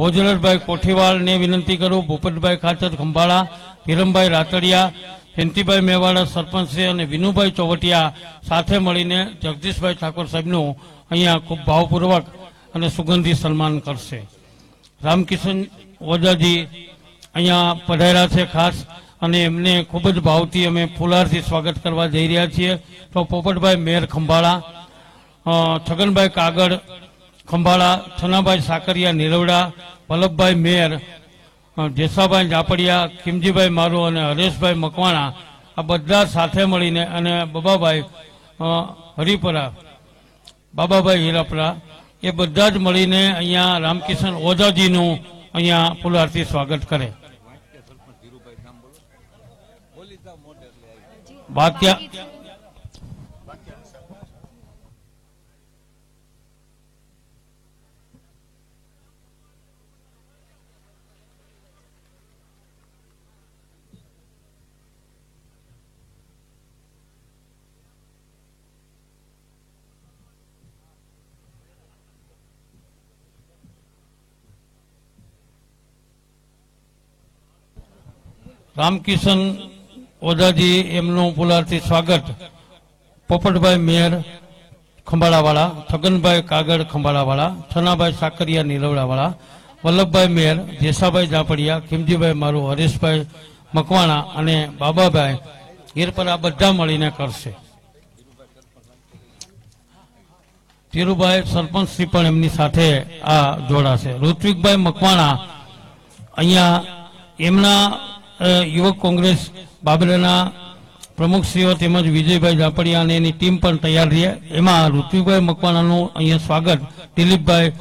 ભોજરાજભાઈ કોઠીવાળને વિનંતી કરું ભૂપતભાઈ ખાચર, ખંભાળા, હિરમભાઈ રાતડિયા, હેન્તીભાઈ મેવાડા સરપંચશ્રી અને વિનુભાઈ ચોવટિયા સાથે મળીને જગદીશભાઈ ઠાકોર સાહેબનું અહીંયા ખૂબ ભાવપૂર્વક અને સુગંધી સન્માન કરશે. રામકિશન ઓજાજી અહીંયા પધાર્યા છે ખાસ અને એમને ખૂબ જ ભાવથી અમે ફુલારથી સ્વાગત કરવા જઈ રહ્યા છીએ. તો પોપટભાઈ મેર ખંભાળા છગનભાઈ કાગળ ખંભાળા છનાભાઈ સાકરિયા નિરવડા વલ્લભભાઈ મેયર જેસાભાઈ જાપડિયા કિમજીભાઈ મારો અને હરેશભાઈ મકવાણા આ બધા સાથે મળીને અને બબાભાઈ હરિપરા બાબાભાઈ હીરાપરા એ બધા જ મળીને અહીંયા રામકિશન ઓઝાજીનું અહીંયા ફુલારથી સ્વાગત કરે. બાત્યા રામકિશન ઓઝાજી, એમનું પુલારથી સ્વાગત. પોપટભાઈ મેયર ખંભાળાવાળા, છગનભાઈ કાગળ ખંભાળાવાળા, છનાભાઈ સાકરિયા નીલવડાવાળા વલ્લભભાઈ મેયર, જેસાભાઈ જાપડિયા ખીમજીભાઈ મારું, હરેશભાઈ મકવાણા અને બાબાભાઈ ગીરપરા બધા મળીને કરશે. ધીરુભાઈ સરપંચશ્રી પણ એમની સાથે આ જોડાશે. ઋત્વિકભાઈ મકવાણા અહીંયા એમના યુવક કોંગ્રેસ બાબરાના પ્રમુખશ્રીઓ તેમજ વિજયભાઈ જાપડિયા અને એની ટીમ પણ તૈયાર છે એમાં ઋત્વિકભાઈ મકવાણાનું અહીંયા સ્વાગત દિલીપભાઈ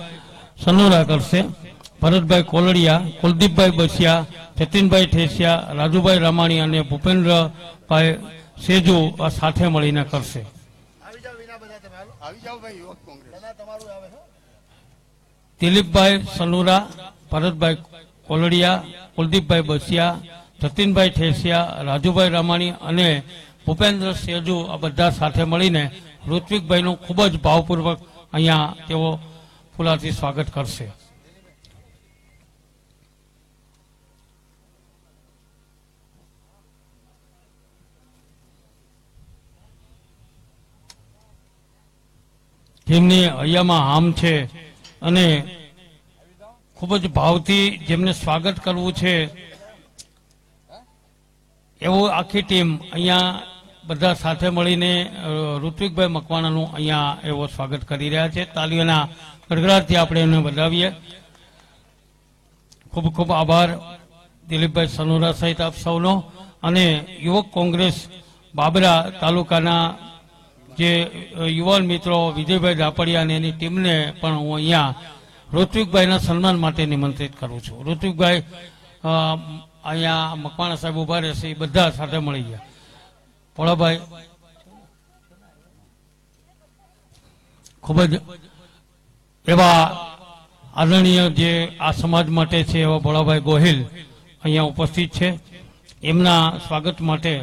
સનોરા કરશે ભરતભાઈ કોલડિયા કુલદીપભાઈ બસિયા જતીનભાઈ ઠેસિયા રાજુભાઈ રામાણી અને ભૂપેન્દ્રભાઈ સેજુ આ સાથે મળીને કરશે. દિલીપભાઈ સનોરા ભરતભાઈ કોલડિયા કુલદીપભાઈ બસિયા જતીનભાઈ ઠેસિયા, રાજુભાઈ રામાણી અને ભૂપેન્દ્ર સેજુ આ બધા સાથે મળીને ઋત્વિકભાઈનું ખૂબ જ ભાવપૂર્વક અહીંયા તેઓ ફૂલાથી સ્વાગત કરશે. જેમની હૈયામાં હામ છે અને ખૂબ જ ભાવથી જેમને સ્વાગત કરવું છે એવું આખી ટીમ અહીંયા બધા સાથે મળીને ઋત્વિકભાઈ મકવાણાનું અહીંયા એવો સ્વાગત કરી રહ્યા છે. તાલીઓના ગડગડાટથી આપણે એમને વધાવીએ. ખૂબ ખૂબ આભાર દિલીપભાઈ સનોરા સહિત આપ સૌનો અને યુવક કોંગ્રેસ બાબરા તાલુકાના જે યુવાન મિત્રો વિજયભાઈ ઝાપડિયા અને એની ટીમને પણ હું અહીંયા ઋત્વિકભાઈના સન્માન માટે નિમંત્રિત કરું છું. ઋત્વિકભાઈ અહીંયા મકવાણા સાહેબ ઊભા રહેશે એ બધા સાથે મળી ગયા. પોળાભાઈ ખૂબ જ એવા આદરણીય જે આ સમાજ માટે છે એવા ભોળાભાઈ ગોહિલ અહીંયા ઉપસ્થિત છે. એમના સ્વાગત માટે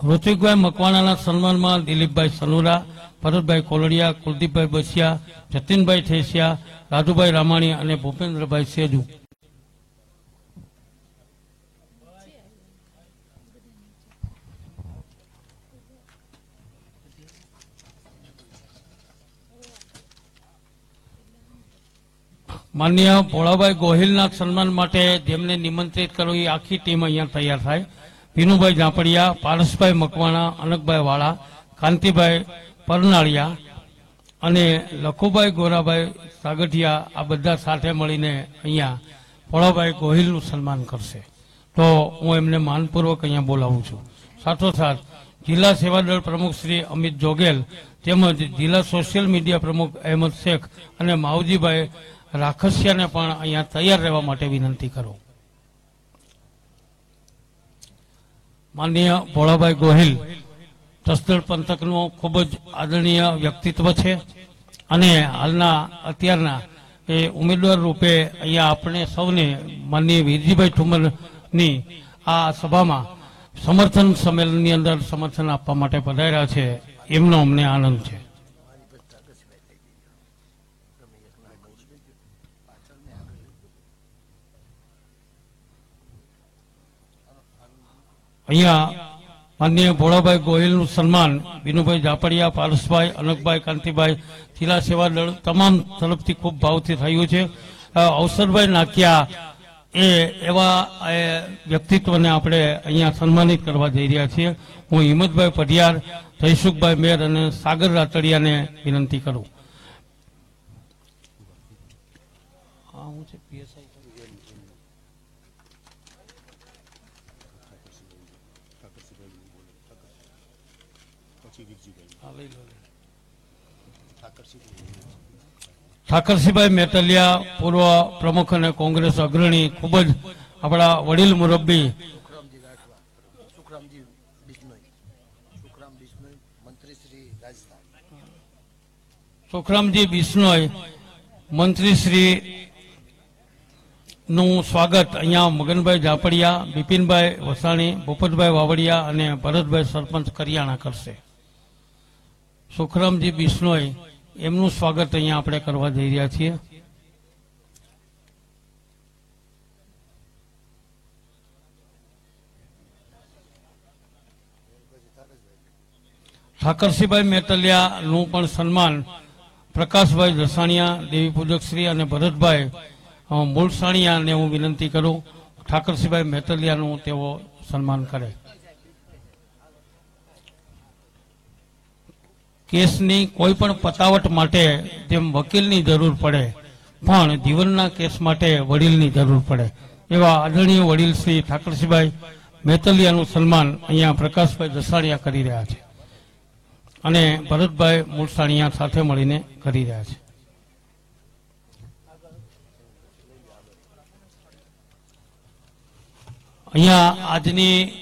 ઋત્વિકભાઈ મકવાણાના સન્માનમાં દિલીપભાઈ સનુરા ભરતભાઈ કોલડિયા, કુલદીપભાઈ બસિયા, જતીનભાઈ ઠેસિયા રાજુભાઈ રામાણી અને ભૂપેન્દ્રભાઈ સેજુ. માન્ય ભોળાભાઈ ગોહિલના સન્માન માટે જેમને નિમંત્રિત કરવું એ આખી ટીમ અહીંયા તૈયાર થાય. ભીનુભાઈ ઝાપડિયા, પારસભાઈ મકવાણા, અનકભાઈ વાળા, કાંતિભાઈ પરનાળિયા અને લખુભાઈ ગોરાભાઈ સાગઠિયા આ બધા સાથે મળીને અહીંયા ભોળાભાઈ ગોહિલનું સન્માન કરશે. તો હું એમને માનપૂર્વક અહીંયા બોલાવું છું. સાથોસાથ જિલ્લા સેવાદળ પ્રમુખ શ્રી અમિત જોગેલ તેમજ જિલ્લા સોશિયલ મીડિયા પ્રમુખ અહેમદ શેખ અને માવજીભાઈ રાખસિયાને પણ અહીંયા તૈયાર રહેવા માટે વિનંતી કરો. માનનીય ભોળાભાઈ ગોહિલ જસદણ પંથકનું ખૂબ જ આદરણીય વ્યક્તિત્વ છે. અને હાલના અત્યારના એ ઉમેદવાર રૂપે અહીંયા આપણે સૌને માનનીય વીરજીભાઈ ઠુમરની આ સભામાં સમર્થન સંમેલનની અંદર સમર્થન આપવા માટે પધાર્યા છે. એમનો અમને આનંદ છે. અહીંયા માનનીય ભોળાભાઈ ગોહિલનું સન્માન વિનુભાઈ જાપડિયા પારસભાઈ અનકભાઈ કાંતિભાઈ જિલ્લા સેવા દળ તમામ તરફથી ખૂબ ભાવથી થયું છે. અવસરભાઈ નાખ્યા એ એવા વ્યક્તિત્વને આપણે અહીંયા સન્માનિત કરવા જઈ રહ્યા છીએ. હું હિંમતભાઈ પઢિયાર, જયસુખભાઈ મેર અને સાગર રાતડિયાને વિનંતી કરું આ હું છે PSI હા, લઈ લો, લઈ લો. ઠાકરસિંહભાઈ મેટલિયા પૂર્વ પ્રમુખ અને કોંગ્રેસ અગ્રણી ખૂબ જ આપણા વડીલ મુરબ્બી. સુખરામજી બિશ્નોઈ. મંત્રી શ્રી નું સ્વાગત અહીંયા મગનભાઈ જાપડિયા બિપિનભાઈ વસાણી ભૂપતભાઈ વાવડિયા અને ભરતભાઈ સરપંચ કરિયાણા કરશે. સુખરામજી બિશ્નોઈ એમનું સ્વાગત અહીંયા આપણે કરવા જઈ રહ્યા છીએ. ઠાકરસિંહભાઈ મેટલિયાનું પણ સન્માન પ્રકાશભાઈ દસાણિયા, દેવી પૂજકશ્રી અને ભરતભાઈ મૂળસાણિયાને હું વિનંતી કરું. ઠાકરસિંહભાઈ મેટલિયાનું તેઓ સન્માન કરે. કેસની કોઈ પણ પતાવટ માટે જેમ વકીલની જરૂર પડે. પણ જીવનના કેસ માટે વડીલની જરૂર પડે. એવા આદરણીય વડીલ શ્રી ઠાકરસિંહભાઈ મેતલિયાનું સન્માન અહીંયા પ્રકાશભાઈ દસાણિયા કરી રહ્યા છે. અને ભરતભાઈ મૂળસાણિયા સાથે મળીને કરી રહ્યા છે. અહીંયા આજની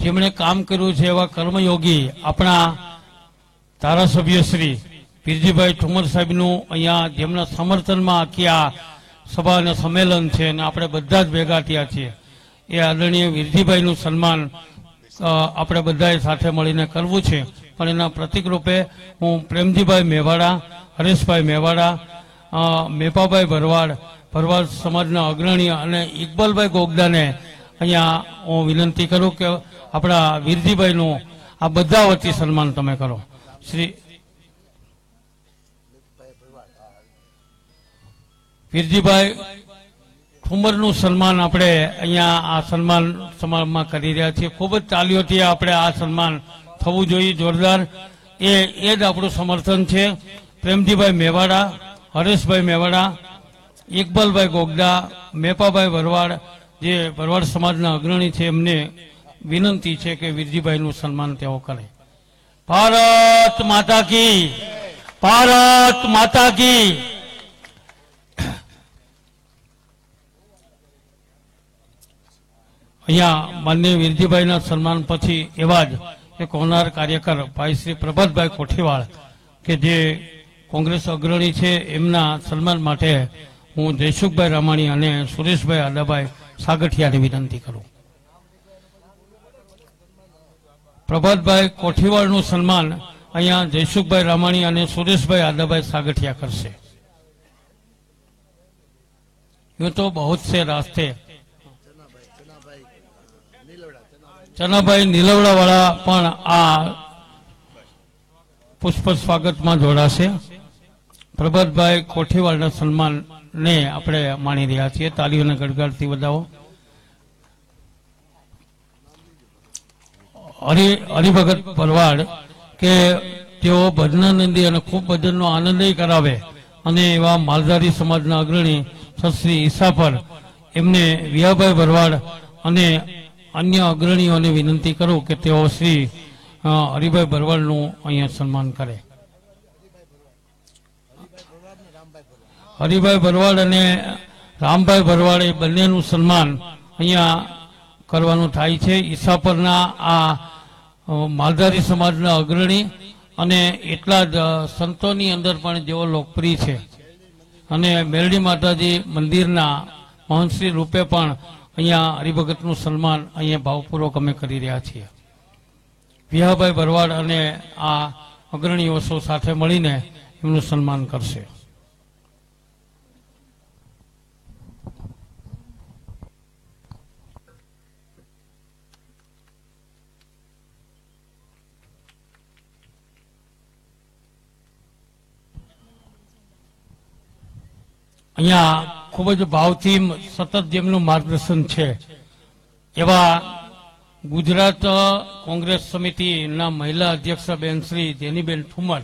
જેમણે કામ કર્યું છે એવા કર્મયોગી આપણા ધારાસભ્ય શ્રી પીરજીભાઈ ઠુમર સાહેબનું અહીંયા જેમના સમર્થનમાં આખી આ સભા અને સંમેલન છે અને આપણે બધા જ ભેગા થયા છીએ. એ આદરણીય વીરજીભાઈનું સન્માન આપણે બધાએ સાથે મળીને કરવું છે. પણ એના પ્રતિક રૂપે હું પ્રેમજીભાઈ મેવાડા, હરેશભાઈ મેવાડા મેપાભાઈ ભરવાડ ભરવાડ સમાજના અગ્રણી અને ઇકબાલભાઈ ગોગદાને અહીંયા હું વિનંતી કરું કે આપણા વીરજીભાઈનું આ બધા વતી સન્માન તમે કરો. શ્રી વીરજીભાઈ ઠુમરનું સન્માન આપણે અહીંયા આ સન્માન સમારંભમાં કરી રહ્યા છીએ. ખૂબ જ તાલીઓથી આપણે આ સન્માન થવું જોઈએ, જોરદાર. એ એ જ આપણું સમર્થન છે. પ્રેમજીભાઈ મેવાડા, હરેશભાઈ મેવાડા, ઇકબાલભાઈ ગોગડા, મેપાભાઈ ભરવાડ, જે ભરવાડ સમાજના અગ્રણી છે, એમને વિનંતી છે કે વીરજીભાઈનું સન્માન તેઓ કરે. ભારત માતા કી, ભારત માતા કી. અહીંયા માનનીય વિરજીભાઈના સન્માન પછી એવા જ એક હોનાર કાર્યકર ભાઈ શ્રી પ્રભાતભાઈ કોઠીવાળ કે જે કોંગ્રેસ અગ્રણી છે, એમના સન્માન માટે હું જયસુખભાઈ રામાણી અને સુરેશભાઈ આદાભાઈ સાગઠિયાને વિનંતી કરું. પ્રભાતભાઈ કોઠીવાળનું સન્માન અહીંયા જયસુખભાઈ રામાણી અને સુરેશભાઈ આદાભાઈ સાગઠિયા કરશે. યું તો બહુ સે રાસ્તે. ચનાભાઈ નીલવડાવાળા પણ આ પુષ્પ સ્વાગતમાં જોડાશે. પ્રભાતભાઈ કોઠીવાળના સન્માનને આપણે માણી રહ્યા છીએ. તાલીઓના ગડગડતી વધાવો. હરિ હરિભગત પરવાડ કે તેઓ ભજનાનંદી અને ખૂબ ભજનનો આનંદ કરાવે. અને એવા માલધારી સમાજના અગ્રણી સશ્રી ઈસાફર એમને વિયાભાઈ ભરવાડ અને અન્ય અગ્રણીઓને વિનંતી કરું કે તેઓ શ્રી હરિભાઈ ભરવાડનું અહીંયા સન્માન કરે. હરિભાઈ ભરવાડ અને રામભાઈ ભરવાડ એ બંનેનું સન્માન અહીંયા કરવાનું થાય છે. ઈસાપરના આ માલધારી સમાજના અગ્રણી અને એટલા જ સંતોની અંદર પણ જેઓ લોકપ્રિય છે. અને મેરડી માતાજી મંદિરના મહંશ્રી રૂપે પણ અહીંયા હરિભગતનું સન્માન અહીંયા ભાવપૂર્વક અમે કરી રહ્યા છીએ. વિહાભાઈ ભરવાડ અને આ અગ્રણીઓ સૌ સાથે મળીને એમનું સન્માન કરશે. અહીંયા ખૂબ જ ભાવથી સતત જેમનું માર્ગદર્શન છે. એવા ગુજરાત કોંગ્રેસ સમિતિના મહિલા અધ્યક્ષ બેન શ્રી જેનીબેન ઠુમર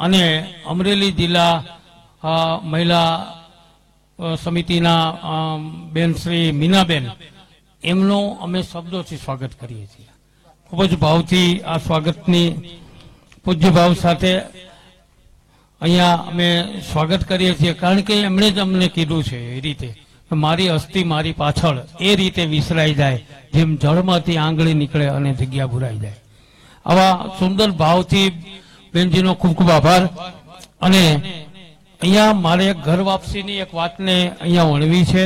અને અમરેલી જિલ્લા મહિલા સમિતિના બેન શ્રી મીનાબેન, એમનું અમે શબ્દોથી સ્વાગત કરીએ છીએ. ખૂબ જ ભાવથી આ સ્વાગતની પૂજ્ય ભાવ સાથે અહીંયા અમે સ્વાગત કરીએ છીએ કારણ કે એમણે જ અમને કીધું છે એ રીતે મારી અસ્થિ મારી પાછળ એ રીતે વિસરાઈ જાય, જેમ જળમાંથી આંગળી નીકળે અને જગ્યા ભૂરાઈ જાય. આવા સુંદર ભાવથી બેનજીનો ખૂબ ખૂબ આભાર. અને અહીંયા મારે ઘર વાપસીની એક વાતને અહીંયા વણવી છે.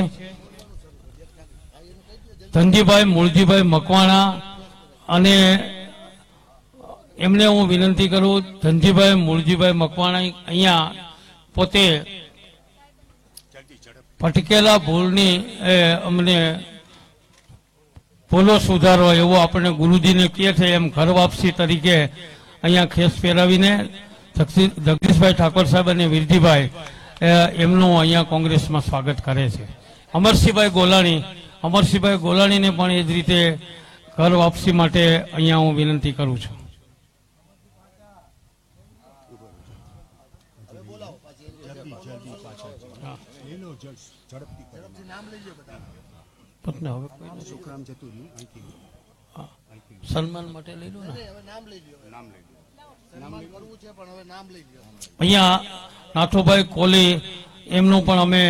ધનજીભાઈ મૂળજીભાઈ મકવાણા અને એમને હું વિનંતી કરું, ધનજીભાઈ, મૂળજીભાઈ મકવાણા અહીંયા પોતે ભટકેલા ભૂલની અમને ભૂલો સુધારો એવો આપણે ગુરુજીને કહે છે, એમ ઘર વાપસી તરીકે અહીંયા ખેસ ફેરવીને જગદીશ- જગદીશભાઈ ઠાકોર સાહેબ અને વિરજીભાઈ એમનું અહીંયા કોંગ્રેસમાં સ્વાગત કરે છે. અમરસિંહભાઈ ગોલાણી, અમરસિંહભાઈ ગોલાણીને પણ એ જ રીતે ઘર વાપસી માટે અહીંયા હું વિનંતી કરું છું ઝડપથી નામ લઈ લો બધા પત્ને હવે. સન્માન માટે લઈ લો ને. અહીંયા નાથુભાઈ કોહલી એમનું પણ અમે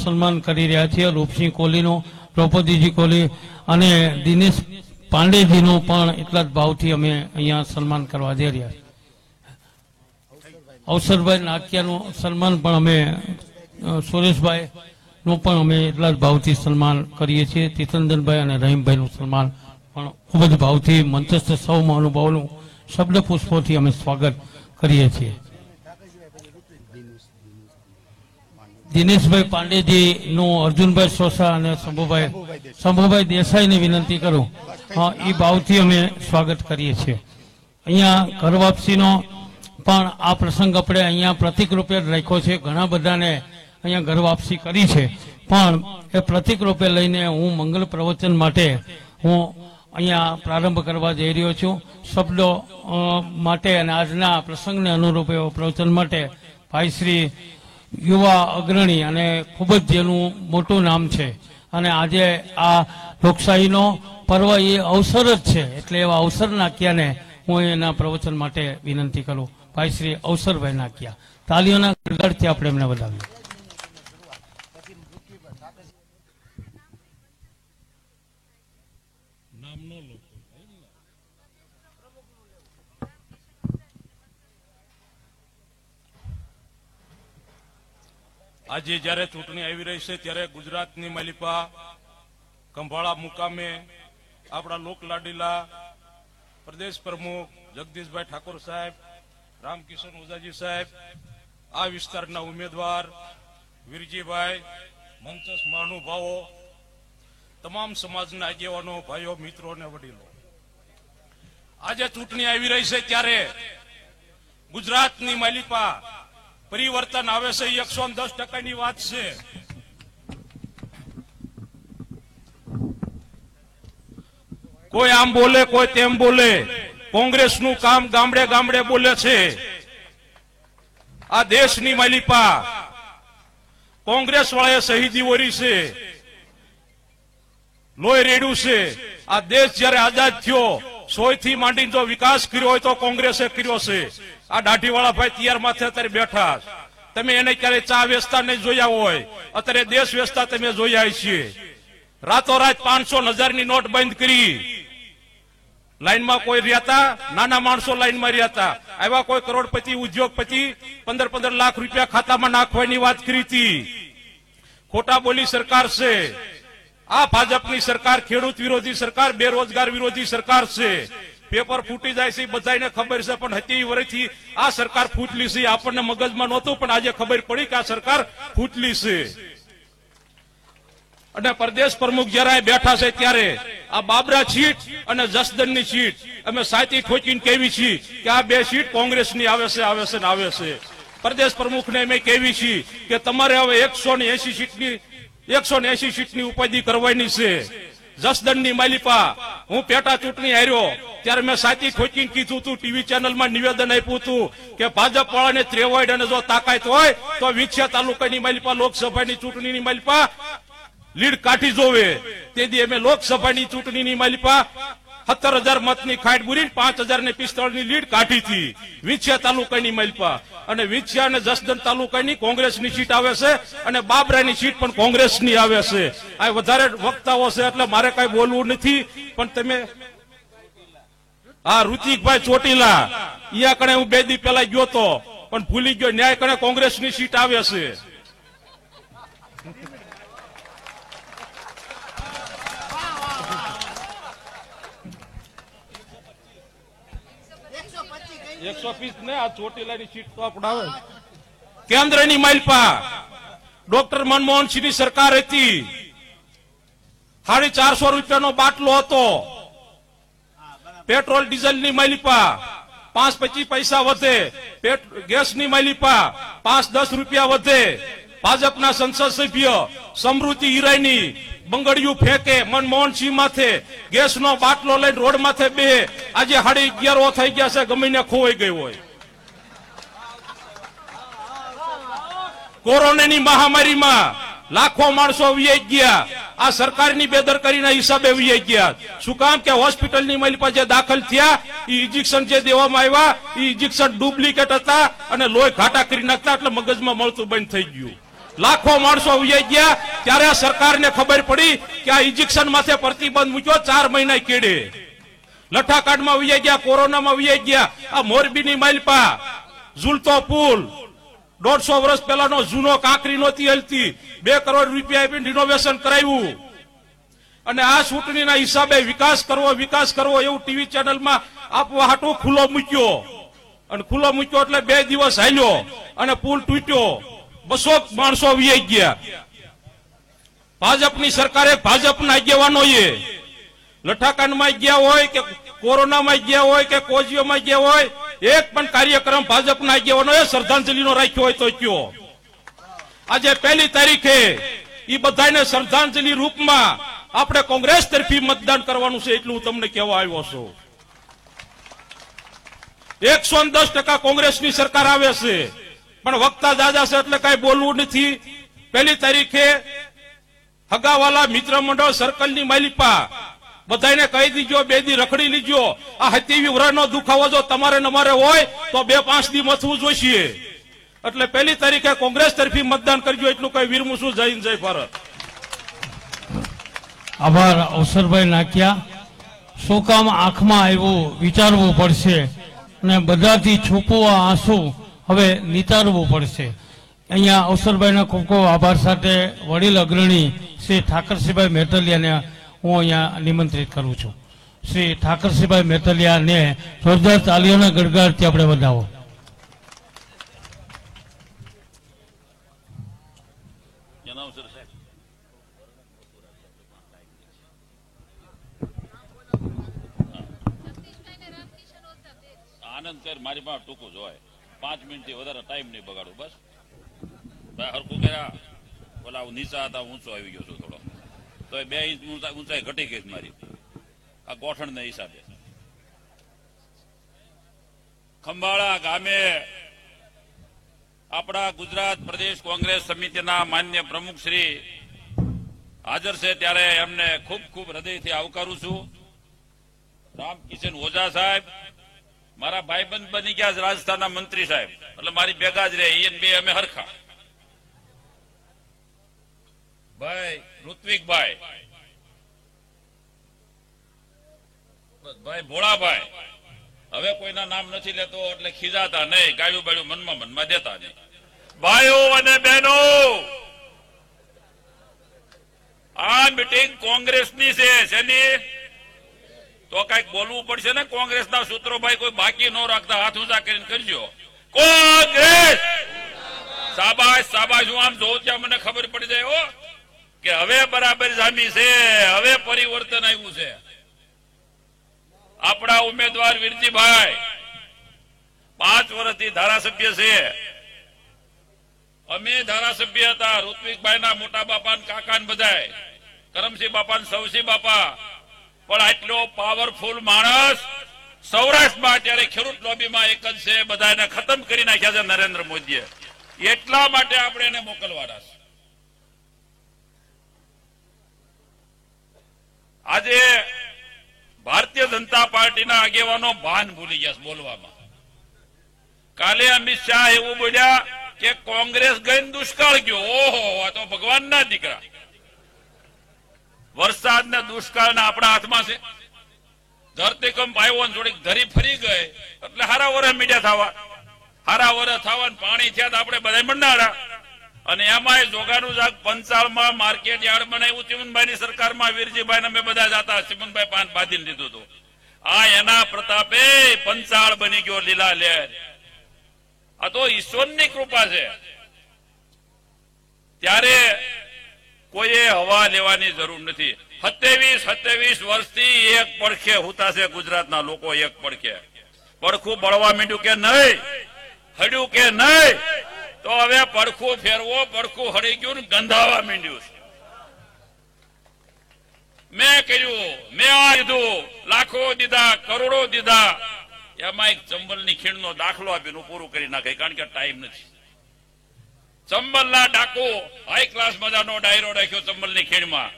સન્માન કરી રહ્યા છીએ, રૂપસિંહ કોહલીનું દ્રૌપદીજી કોહલી અને દિનેશ પાંડેજીનું પણ એટલા જ ભાવથી અમે અહીંયા સન્માન કરવા જઈ રહ્યા અવસરભાઈ નાકિયાનું સન્માન પણ અમે સુરેશભાઈ નું પણ અમે એટલા જ ભાવથી સન્માન કરીએ છીએ. તીતનંદનભાઈ અને રહીમભાઈનું સન્માન પણ ખૂબ જ ભાવથી, મંચસ્થ સૌ મહાનુભાવોનું શબ્દ પુષ્પોથી અમે સ્વાગત કરીએ છીએ. દિનેશભાઈ પાંડેજી નું અર્જુનભાઈ સોસા અને શંભુભાઈ શંભુભાઈ દેસાઈને વિનંતી કરું. હા, એ ભાવથી અમે સ્વાગત કરીએ છીએ. અહીંયા ઘર વાપસીનો પણ આ પ્રસંગ આપણે અહીંયા પ્રતિક રૂપે રાખ્યો છે. ઘણા બધાને અહીંયા ઘર વાપસી કરી છે. પણ એ પ્રતિક રૂપે લઈને હું મંગલ પ્રવચન માટે હું અહીંયા પ્રારંભ કરવા જઈ રહ્યો છું. શબ્દો માટે અને આજના પ્રસંગને અનુરૂપ પ્રવચન માટે ભાઈ શ્રી યુવા અગ્રણી અને ખૂબ જ જેનું મોટું નામ છે. અને આજે આ લોકશાહીનો પર્વ એ અવસર જ છે. એટલે એવા અવસર નાખ્યાને હું એના પ્રવચન માટે વિનંતી કરું. ભાઈ શ્રી અવસરભાઈ નાખ્યા. તાલીઓના ગડગડથી આપણે એમને વધાવીએ. આજે જ્યારે ચૂંટણી આવી રહી છે, ત્યારે ગુજરાતની માલિપા કંભાળા મુકામે આપણા લોકલાડીલા પ્રદેશ પ્રમુખ જગદીશભાઈ ઠાકોર સાહેબ, રામકિશન ઓઝાજી સાહેબ, આ વિસ્તારના ઉમેદવાર વીરજીભાઈ મંચસ મહાનુભાવો, તમામ સમાજના આગેવાનો, ભાઈઓ, મિત્રો અને વડીલો. આજે ચૂંટણી આવી રહી છે, ત્યારે ગુજરાતની માલિપા પરિવર્તન આવે છે એકસો દસ ટકાની વાત છે. કોઈ આમ બોલે, કોઈ તેમ બોલે. કોંગ્રેસનું કામ ગામડે ગામડે બોલે છે. આ દેશની માલિપા. કોંગ્રેસ વાળાએ શહીદી ઓરી છે. લોહી રેડ્યું છે. આ દેશ જયારે આઝાદ થયો સોયથી માંડીને જો વિકાસ કર્યો હોય તો કોંગ્રેસે કર્યો છે. આ દાઢીવાળા ભાઈ તૈયાર માથે અત્યારે બેઠા તમે એને ક્યારે ચા વેચતા નહીં જોયા હોય. અત્યારે દેશ વેચતા તમે જોયા છીએ. રાતોરાત પાંચસો હજારની નોટ બંધ કરી. લાઈનમાં કોઈ રહેતા? નાના માણસો લાઈનમાં રહેતા. હતા આવા કોઈ કરોડપતિ, ઉદ્યોગપતિ પંદર પંદર લાખ રૂપિયા ખાતામાં નાખવાની વાત કરી હતી. ખોટા બોલી સરકાર છે. આ ભાજપની સરકાર, ખેડૂત વિરોધી સરકાર, બેરોજગાર વિરોધી સરકાર છે. પેપર ફૂટી જાય છે બધાને ખબર છે, પણ હતી વર્ષથી આ સરકાર ફૂટલી છે, આપણને મગજમાં નહોતું, પણ આજે ખબર પડી કે આ સરકાર ફૂટલી છે. અને પ્રદેશ પ્રમુખ જયારે બેઠા છે ત્યારે આ બાબરા સીટ અને જસદનની સીટ અમે સાચી ઠોકીને કેવી છીએ કે આ બે સીટ કોંગ્રેસની આવે છે આવે છે ને આવે છે. પ્રદેશ પ્રમુખને અમે કેવી છીએ કે તમારે હવે એકસો ને એસી સીટની એકસો ને એસી સીટની ઉપાધિ કરવાની છે. જસદનની માલિપા, હું પેટા ચૂંટણી હાર્યો. ત્યારે મેં સાચી ઠોકીને કીધું હતું ટીવી ચેનલમાં નિવેદન આપ્યું હતું કે ભાજપ વાળાને ત્રેવોઈડ અને જો તાકાત હોય, તો વિક્ષા તાલુકાની માલિપા, લોકસભાની ચૂંટણીની માલિપા, લીડ કાઢી જોવે. તેથી અમે લોકસભાની ચૂંટણીની માલિપા સત્તર હજાર મતની ખાઈટ બુરી પાંચ હજાર ને પિસ્તાળની લીડ કાઢી હતી. વિછિયા તાલુકાની માલિપા. અને વિછિયા અને જસદન તાલુકાની કોંગ્રેસની સીટ આવે છે અને બાબરાની સીટ પણ કોંગ્રેસની આવે છે. આ વધારે વક્તાઓ છે એટલે મારે કઈ બોલવું નથી, પણ તમે હા, ઋતિકભાઈ ચોટીલા. ઈયા કણે હું બે દી પેલા ગયો તો. પણ ભૂલી ગયો, ન્યાય કણે કોંગ્રેસની સીટ આવે છે. એકસો વીસ ને આ ચોટીલાની સીટ તો આપણે કેન્દ્રની માઇલપા ડોક્ટર મનમોહન સરકાર હતી. સાડી ચારસો રૂપિયાનો બાટલો હતો. પેટ્રોલ, ડીઝલની માલિપા પાંચ પચીસ પૈસા વધે. ગેસની માલિપા પાંચ દસ રૂપિયા વધે. ભાજપના સંસદ સભ્ય સમૃદ્ધિ ઈરાની બંગડિયું ફેંકે મનમોહન સિંહ માથે ગેસનો બાટલો લઈને રોડ માથે બે. આજે સાડી અગિયારો થઈ ગયા છે, ગમીને ખોવાઈ ગઈ હોય. કોરોનાની મહામારીમાં લાખો માણસો વિયાઈ ગયા. આ સરકારની બેદરકારીના હિસાબે વિયાઈ ગયા. શું કામ કે હોસ્પિટલની મહિલ જે દાખલ થયા? એ ઇન્જેક્શન જે દેવામાં આવ્યા એ ઇન્જેક્શન ડુપ્લિકેટ હતા અને લોહી ઘાટા કરી નાખતા, એટલે મગજમાં મળતું બંધ થઈ ગયું. લાખો માણસો ઉજાઈ ગયા. ત્યારે સરકારને ખબર પડી કે આ ઇન્જેક્શન માથે પ્રતિબંધ મૂક્યો ચાર મહિના કેડે. લઠ્ઠાકાંડમાં ઉજાઈ ગયા, કોરોનામાં વિયાઈ ગયા. આ મોરબીની માલપા, ઝૂલતો પુલ. દોઢસો વર્ષ પહેલાનો જૂનો કાંકરી નહોતી હલતી. બે કરોડ રૂપિયા આપીને રિનોવેશન કરાવ્યું અને આ ચૂંટણીના હિસાબે વિકાસ કરવો વિકાસ કરવો એવું ટીવી ચેનલમાં આપવા હાટું ખુલ્લો મૂક્યો. અને ખુલ્લો મૂક્યો એટલે બે દિવસ હાલ્યો અને પુલ તૂટ્યો. બસો માણસો વિયાઈ ગયા. ભાજપની સરકારે ભાજપના આગેવાનોએ લઠાકાંડમાં ગયા હોય કે કોરોનામાં ગયા હોય કે કોજીઓમાં ગયા હોય, એક પણ કાર્યક્રમ ભાજપના આગેવાનોએ શ્રદ્ધાંજલિનો રાખ્યો હોય તો કયો? આજે પહેલી તારીખે એ બધાને શ્રદ્ધાંજલિ રૂપમાં આપણે કોંગ્રેસ તરફી મતદાન કરવાનું છે એટલું હું તમને કહેવા આવ્યો છું. એકસો દસ ટકા કોંગ્રેસની સરકાર આવે છે. પણ વક્તા દાદા છે એટલે કઈ બોલવું નથી. પહેલી તારીખે હગાવાલા મિત્ર મંડળ સર્કલની માલિપા બધાને કહી દીજો, બે દી રખડી લીજો. આ હતી વ્રણનો દુખાવો જો તમારે નમારે હોય, તો બે પાંચ દી મથવું જોઈશે. એટલે પહેલી તારીખે કોંગ્રેસ તરફી મતદાન કરજો, એટલું કઈ વીરમું શું જય જય ભારત. આભાર, અવસરભાઈ નાખ્યા. શું કામ આંખમાં આવ્યું વિચારવું પડશે? અને બધાથી છુપવા આંસુ હવે નિતારવું પડશે. અહીંયા અવસરભાઈના ખૂબ ખૂબ આભાર સાથે વડીલ અગ્રણી શ્રી ઠાકરસિંહભાઈ મેટલિયાને હું અહીંયા નિમંત્રિત કરું છું. શ્રી ઠાકરસિંહભાઈ મેટલિયાને જોરદાર તાલીઓના ગડગાડથી આપણે વધાવો. આનંદ કર મારી પાસે ટૂંકું જ હોય. પાંચ મિનિટથી વધારે ટાઈમ નહીં બગાડું, બસ. હરખું કર્યા. ઓલા નીચા હતા ઊંચો આવી ગયો છું થોડો. તો બે ઇંચ ઊંચાઈ ઘટી ગઈ મારી. આ ગોઠણ હિસાબે. ખંભાળા ગામે આપણા ગુજરાત પ્રદેશ કોંગ્રેસ સમિતિના માન્ય પ્રમુખ શ્રી હાજર છે ત્યારે એમને ખૂબ ખૂબ હૃદયથી આવકારું છું. રામ કિશન ઓઝા સાહેબ મારા ભાઈબંધ બની ગયા રાજસ્થાનના મંત્રી સાહેબ. એટલે મારી ભેગા જ રહે એ બે અમે હરખા. ભાઈ, ઋત્વિકભાઈ. ભાઈ, ભોળાભાઈ. હવે કોઈના નામ નથી લેતો, એટલે ખીજાતા નહીં, ગાયું બાયું મનમાં મનમાં દેતા નહીં. ભાઈઓ અને બહેનો, આ મીટિંગ કોંગ્રેસની છે, શેની? તો કંઈક બોલવું પડશે ને કોંગ્રેસના સૂત્રો ભાઈ કોઈ બાકી ન રાખતા, હાથ ઊંચા કરીને કરજો. કોંગ્રેસ! સાબાશ સાબાશ હું આમ જોઉં ત્યાં મને ખબર પડી જાય કે હવે બરાબર જામી છે, હવે પરિવર્તન આવ્યું છે. આપણા ઉમેદવાર વીરજીભાઈ પાંચ વર્ષથી ધારાસભ્ય છે. અમે ધારાસભ્ય હતા ઋત્વિકભાઈ ના મોટા બાપા કાકા ને બધાય. કરમસિંહ બાપા સવસી બાપા પણ આટલો પાવરફુલ માણસ સૌરાષ્ટ્રમાં અત્યારે ખેડૂત લોબીમાં એક જ છે, બધાને ખતમ કરી નાખ્યા છે નરેન્દ્ર મોદીએ. એટલા માટે આપણે એને મોકલવાના છે. આજે ભારતીય જનતા પાર્ટીના આગેવાનો ભાન ભૂલી ગયા બોલવામાં. કાલે અમિત શાહ એવું બોલ્યા કે કોંગ્રેસ ગઈ ને દુષ્કાળ ગયો. ઓહો, આ તો ભગવાનના દીકરા. વરસાદ ને દુષ્કાળ ને આપણા હાથમાં છે. ધરતીકંપ આવ્યો ને ધરી ફરી ગઈ. એટલે હારા વરસ મીડિયા થવા. હારા વરસ થવા ને પાણી થયા તો આપણે બધા મંડાળા અને એમાંય જોગાનું જાગ પંચાળમાં માર્કેટ યાર્ડ બનાવ્યું ચિમનભાઈ ની સરકારમાં વીરજીભાઈ અમે બધા જતા ચિમનભાઈ પાન બાંધી લીધું હતું. આ એના પ્રતાપે પંચાળ બની ગયો લીલા લેર આ તો ઈશ્વરની કૃપા છે. ત્યારે કોઈએ હવા લેવાની જરૂર નથી. સત્યાવીસ સત્યાવીસ વર્ષથી એક પડખે હુતા છે ગુજરાતના લોકો, એક પડખે. પડખું બળવા માંડ્યું કે નહીં? હડ્યું કે નહીં? તો હવે પડખું ફેરવો, પડખું હળી ગયું ને ગંધાવા માંડ્યું છે. મેં કર્યું, મેં આ લીધું. લાખો દીધા, કરોડો દીધા. એમાં એક ચંબલની ખીણનો દાખલો આપીને પૂરું કરી નાખે, કારણ કે ટાઈમ નથી. ચંબલના ડાકો હાઈ ક્લાસ મજાનો ડાયરો રાખ્યો ચંબલની ખીણમાં.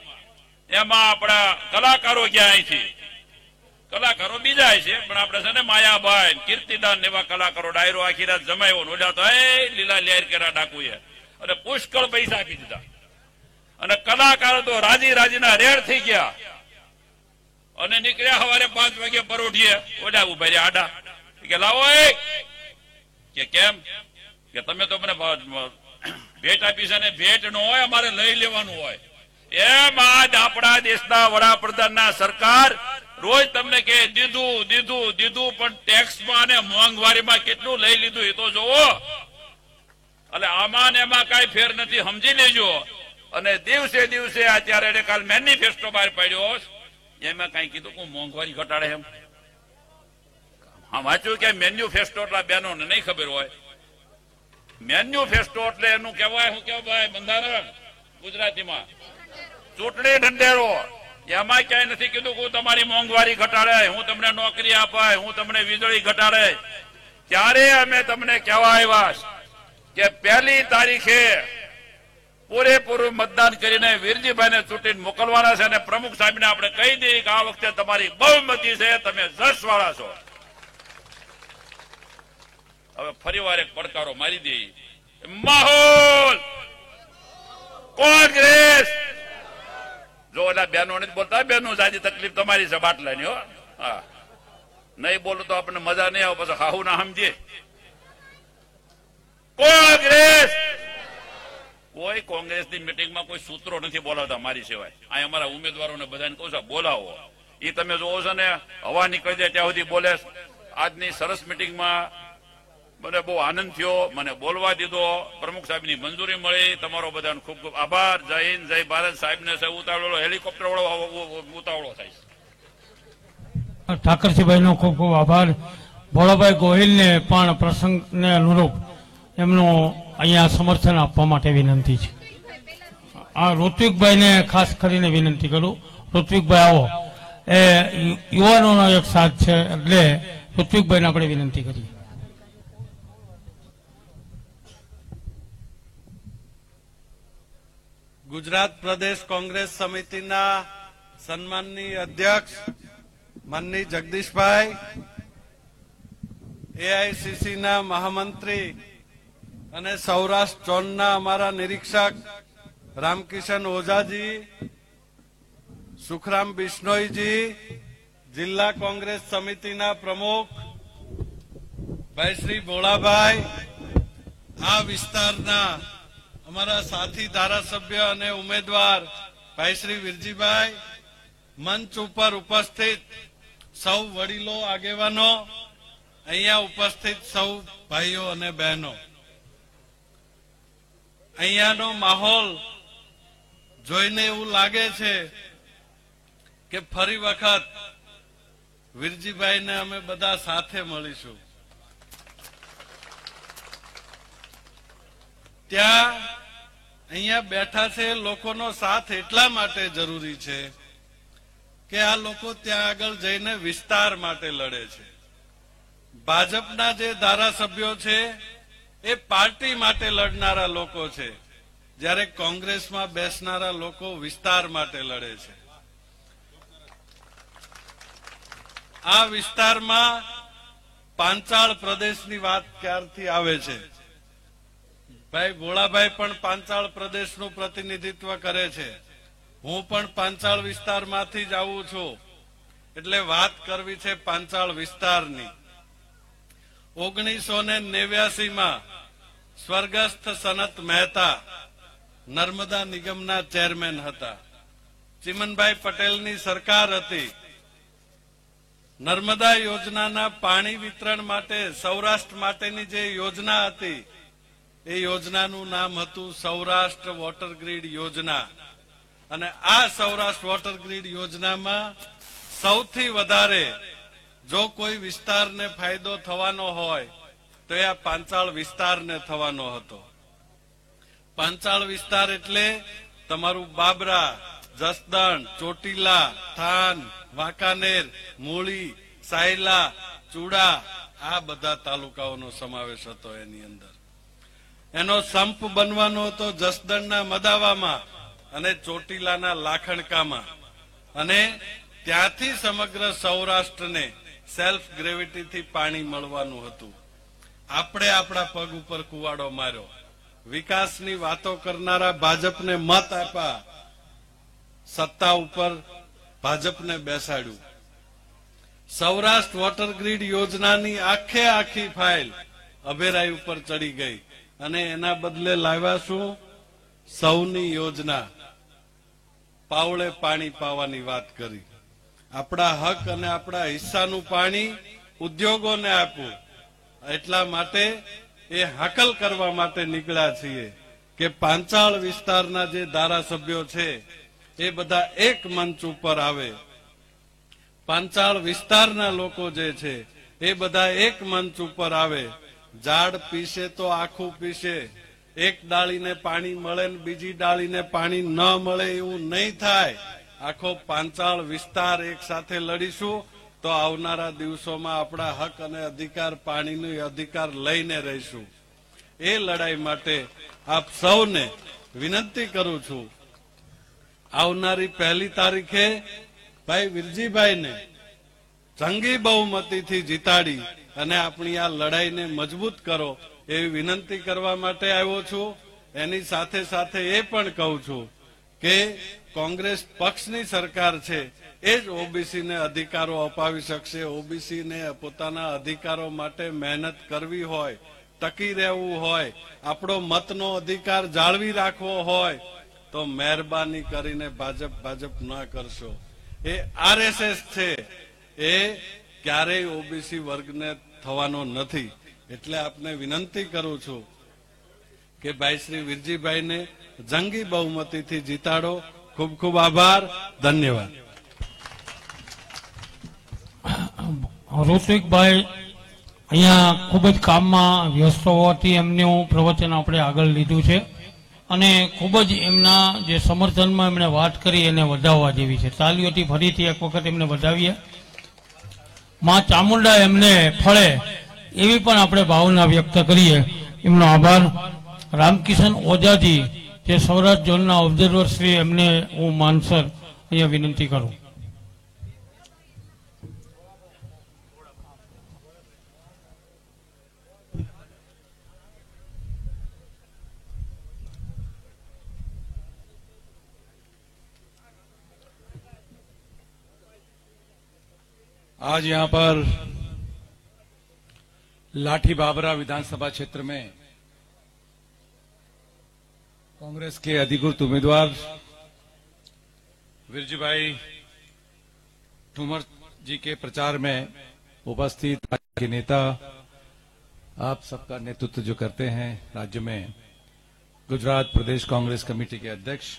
એમાં આપણા કલાકારો ગયા અહીંથી. કલાકારો બીજા છે, પણ આપણે છે ને માયાભાઈ કીર્તિદાન એવા કલાકારો ડાયરો આખી રાત જમાયો ઓલા તો, એ, લીલા લેર કેરા ડાકુ અને પુષ્કળ પૈસા આપી દીધા. અને કલાકારો તો રાજી રાજીના રેડ થઈ ગયા. અને નીકળ્યા સવારે પાંચ વાગે પરોઠીએ, ઓલા ઊભા રહ્યા આડા. કે લાવો, એ. કે, કેમ? કે, તમે તો મને ભેટ આપી છે ને ભેટ નો હોય, અમારે લઈ લેવાનું હોય. એમ આજ આપણા દેશના વડાપ્રધાનના સરકાર રોજ તમને કે દીધું દીધું દીધું, પણ ટેક્સમાં અને મોંઘવારીમાં કેટલું લઈ લીધું એ તો જોવો એટલે આમાં ને એમાં કઈ ફેર નથી, સમજી લેજો. અને દિવસે દિવસે અત્યારે એને કાલ મેનિફેસ્ટો બહાર પાડ્યો. એમાં કઈ કીધું કે મોંઘવારી ઘટાડે એમ. હા, વાંચ્યું કે મેન્યુફેસ્ટો એટલા બેનો નહીં ખબર હોય. મેન્યુફેસ્ટો એટલે એનું કહેવાય, શું કહેવાય, બંધારણ ગુજરાતીમાં. ચૂંટણી ઢંઢેરો એમાં ક્યાંય નથી કીધું કે હું તમારી મોંઘવારી ઘટાડે, હું તમને નોકરી અપાય, હું તમને વીજળી ઘટાડે. ત્યારે અમે તમને કહેવા આવ્યા કે પહેલી તારીખે પૂરેપૂરું મતદાન કરીને વીરજીભાઈને ચૂંટીને મોકલવાના છે અને પ્રમુખ સાહેબને આપણે કહી દઈએ કે આ વખતે તમારી બહુમતી છે, તમે જશવાળા છો. હવે ફરીવાર એક પડકારો મારી દે. માહોલ! કોંગ્રેસ! જો ઓલા બહેનો નથી બોલતા બહેનો જાજી તકલીફ તમારી છે બાટલાની, હો. હા. બોલો તો આપણને મજા નહીં આવે, પછી હાહુ ના સમજીએ કોંગ્રેસ! કોઈ કોંગ્રેસની મિટિંગમાં કોઈ સૂત્રો નથી બોલાવતા મારી સિવાય. આ અમારા ઉમેદવારોને બધાને કહું છું, બોલાવો. એ તમે જોવો છો ને, હવા નીકળી જાય ત્યાં સુધી બોલે આજની સરસ મિટિંગમાં મને બહુ આનંદ થયો, મને બોલવા દીધો. પ્રમુખ સાહેબની મંજૂરી મળી. તમારો બધાનો ખૂબ ખૂબ આભાર. જય હિન્દ, જય ભારત. સાહેબને સાહેબ ઉતાવળો, હેલિકોપ્ટર વાળો ઉતાવળો થાય ઠાકરસિંહભાઈનો ખૂબ ખૂબ આભાર. ભોળાભાઈ ગોહિલને પણ પ્રસંગને અનુરૂપ એમનું અહીંયા સમર્થન આપવા માટે વિનંતી છે. આ ઋત્વિકભાઈને ખાસ કરીને વિનંતી કરું. ઋત્વિકભાઈ આવો. એ યુવાનોનો એક સાથ છે એટલે ઋત્વિકભાઈને આપણે વિનંતી કરીએ. ગુજરાત પ્રદેશ કોંગ્રેસ સમિતિના સન્માનની અધ્યક્ષ માનની જગદીશભાઈ એઆઈસીસીના મહામંત્રી અને સૌરાષ્ટ્ર ઝોનના અમારા નિરીક્ષક રામકિશન ઓઝાજી, સુખરામ બિશ્નોઈજી, જિલ્લા કોંગ્રેસ સમિતિના પ્રમુખ ભાઈ શ્રી ભોળાભાઈ, આ વિસ્તારના અમારા સાથી, ધારાસભ્ય અને ઉમેદવાર ભાઈ શ્રી વિરજીભાઈ, મંચ ઉપર ઉપસ્થિત સૌ વડીલો, આગેવાનો, અહીંયા ઉપસ્થિત સૌ ભાઈઓ અને બહેનો. અહીંયાનો માહોલ જોઈને એવું લાગે છે કે ફરી વખત વિરજીભાઈને અમે બધા સાથે મળીશું. ત્યાં અહીંયા બેઠા છે લોકોનો સાથ એટલા માટે જરૂરી છે કે આ લોકો ત્યાં આગળ જઈને વિસ્તાર માટે લડે છે. ભાજપના જે ધારાસભ્યો છે, એ પાર્ટી માટે લડનારા લોકો છે. જ્યારે કોંગ્રેસમાં બેસનારા લોકો વિસ્તાર માટે લડે છે. આ વિસ્તારમાં પાંચાળ પ્રદેશની વાત ક્યારથી આવે છે? ભાઈ ભોળાભાઈ પણ પાંચાળ પ્રદેશનું પ્રતિનિધિત્વ કરે છે. હું પણ પાંચાળ વિસ્તારમાંથી જ આવું છું. એટલે વાત કરવી છે પાંચાળ વિસ્તારની. ઓગણીસો ને નેવ્યાસી માં સ્વર્ગસ્થ સનત મહેતા નર્મદા નિગમના ચેરમેન હતા. ચિમનભાઈ પટેલની સરકાર હતી. નર્મદા યોજનાના પાણી વિતરણ માટે સૌરાષ્ટ્ર માટેની જે યોજના હતી એ યોજનાનું નામ હતું સૌરાષ્ટ્ર વોટર ગ્રીડ યોજના. અને આ સૌરાષ્ટ્ર વોટર ગ્રીડ યોજનામાં સૌથી વધારે જો કોઈ વિસ્તારને ફાયદો થવાનો હોય, તો એ આ પાંચાળ વિસ્તારને થવાનો હતો. પાંચાળ વિસ્તાર એટલે તમારું બાબરા, જસદણ, ચોટીલા, થાન, વાંકાનેર, મૂળી, સાયલા, ચુડા, આ બધા તાલુકાઓનો સમાવેશ હતો એની અંદર. એનો સંપ બનવાનો હતો જસદણના મદાવામાં અને ચોટીલાના લાખણકામાં. અને ત્યાંથી સમગ્ર સૌરાષ્ટ્રને સેલ્ફ ગ્રેવિટીથી પાણી મળવાનું હતું. આપણે આપણા પગ ઉપર કુવાડો માર્યો. વિકાસની વાતો કરનારા ભાજપને મત આપ્યા. સત્તા ઉપર ભાજપને બેસાડ્યું. સૌરાષ્ટ્ર વોટર ગ્રીડ યોજનાની આખે આખી ફાઇલ અભેરાઈ ઉપર ચડી ગઈ. અને એના બદલે લાવ્યા શું? સૌની યોજના. પાવળે પાણી પાવાની વાત કરી. આપણા હક અને આપણા હિસ્સાનું પાણી ઉદ્યોગોને આપવું એટલા માટે એ હાકલ કરવા માટે નીકળ્યા છીએ કે પાંચાળ વિસ્તારના જે ધારાસભ્યો છે, એ બધા એક મંચ ઉપર આવે. પાંચાળ વિસ્તારના લોકો જે છે, એ બધા એક મંચ ઉપર આવે. ઝાડ પીશે તો આખું પીશે એક ડાળીને પાણી મળે ને બીજી ડાળીને પાણી ન મળે એવું નહીં થાય. આખો પાંચાળ વિસ્તાર એક સાથે લડીશું તો આવનારા દિવસોમાં આપણા હક અને અધિકાર, પાણીનો અધિકાર લઈને રહીશું. એ લડાઈ માટે આપ સૌને વિનંતી કરું છું. આવનારી પહેલી તારીખે ભાઈ વિરજીભાઈને જંગી બહુમતીથી જીતાડી અને આપણી આ લડાઈને મજબૂત કરો એવી વિનંતી કરવા માટે આવ્યો છું. એની સાથે સાથે એ પણ કહું છું કે કોંગ્રેસ પક્ષની સરકાર છે, એ જ ઓબીસીને અધિકારો અપાવી શકશે. ઓબીસીને પોતાના અધિકારો માટે મહેનત કરવી હોય, ટકી રહેવું હોય, આપણો મતનો અધિકાર જાળવી રાખવો હોય, તો મહેરબાની કરીને ભાજપ ભાજપ ન કરશો. એ આરએસએસ છે. એ ક્યારેય ઓબીસી વર્ગને થવાનો નથી. એટલે આપને વિનંતી કરું છું કે ભાઈ શ્રી વિરજીભાઈને જંગી બહુમતીથી જીતાડો. ખૂબ ખૂબ આભાર. ધન્યવાદ. ઋત્વિકભાઈ, અહીંયા ખૂબ જ કામમાં વ્યસ્ત હોવાથી એમનું પ્રવચન આપણે આગળ લીધું છે. અને ખૂબ જ એમના જે સમર્થનમાં એમણે વાત કરી એને વધાવવા જેવી છે. તાલીઓથી ફરીથી એક વખત એમને વધાવીએ. માં ચામુંડા એમને ફળે એવી પણ આપણે ભાવના વ્યક્ત કરીએ. એમનો આભાર. રામકિશન ઓઝાજી, જે સૌરાષ્ટ્ર ઝોનના ઓબ્ઝર્વર શ્રી, એમને હું માનસર અહીંયા વિનંતી કરું. आज यहाँ पर लाठी बाबरा विधानसभा क्षेत्र में कांग्रेस के अधिकृत उम्मीदवार विरजी भाई ठुमर जी के प्रचार में उपस्थित के नेता, आप सबका नेतृत्व जो करते हैं राज्य में, गुजरात प्रदेश कांग्रेस कमेटी के अध्यक्ष,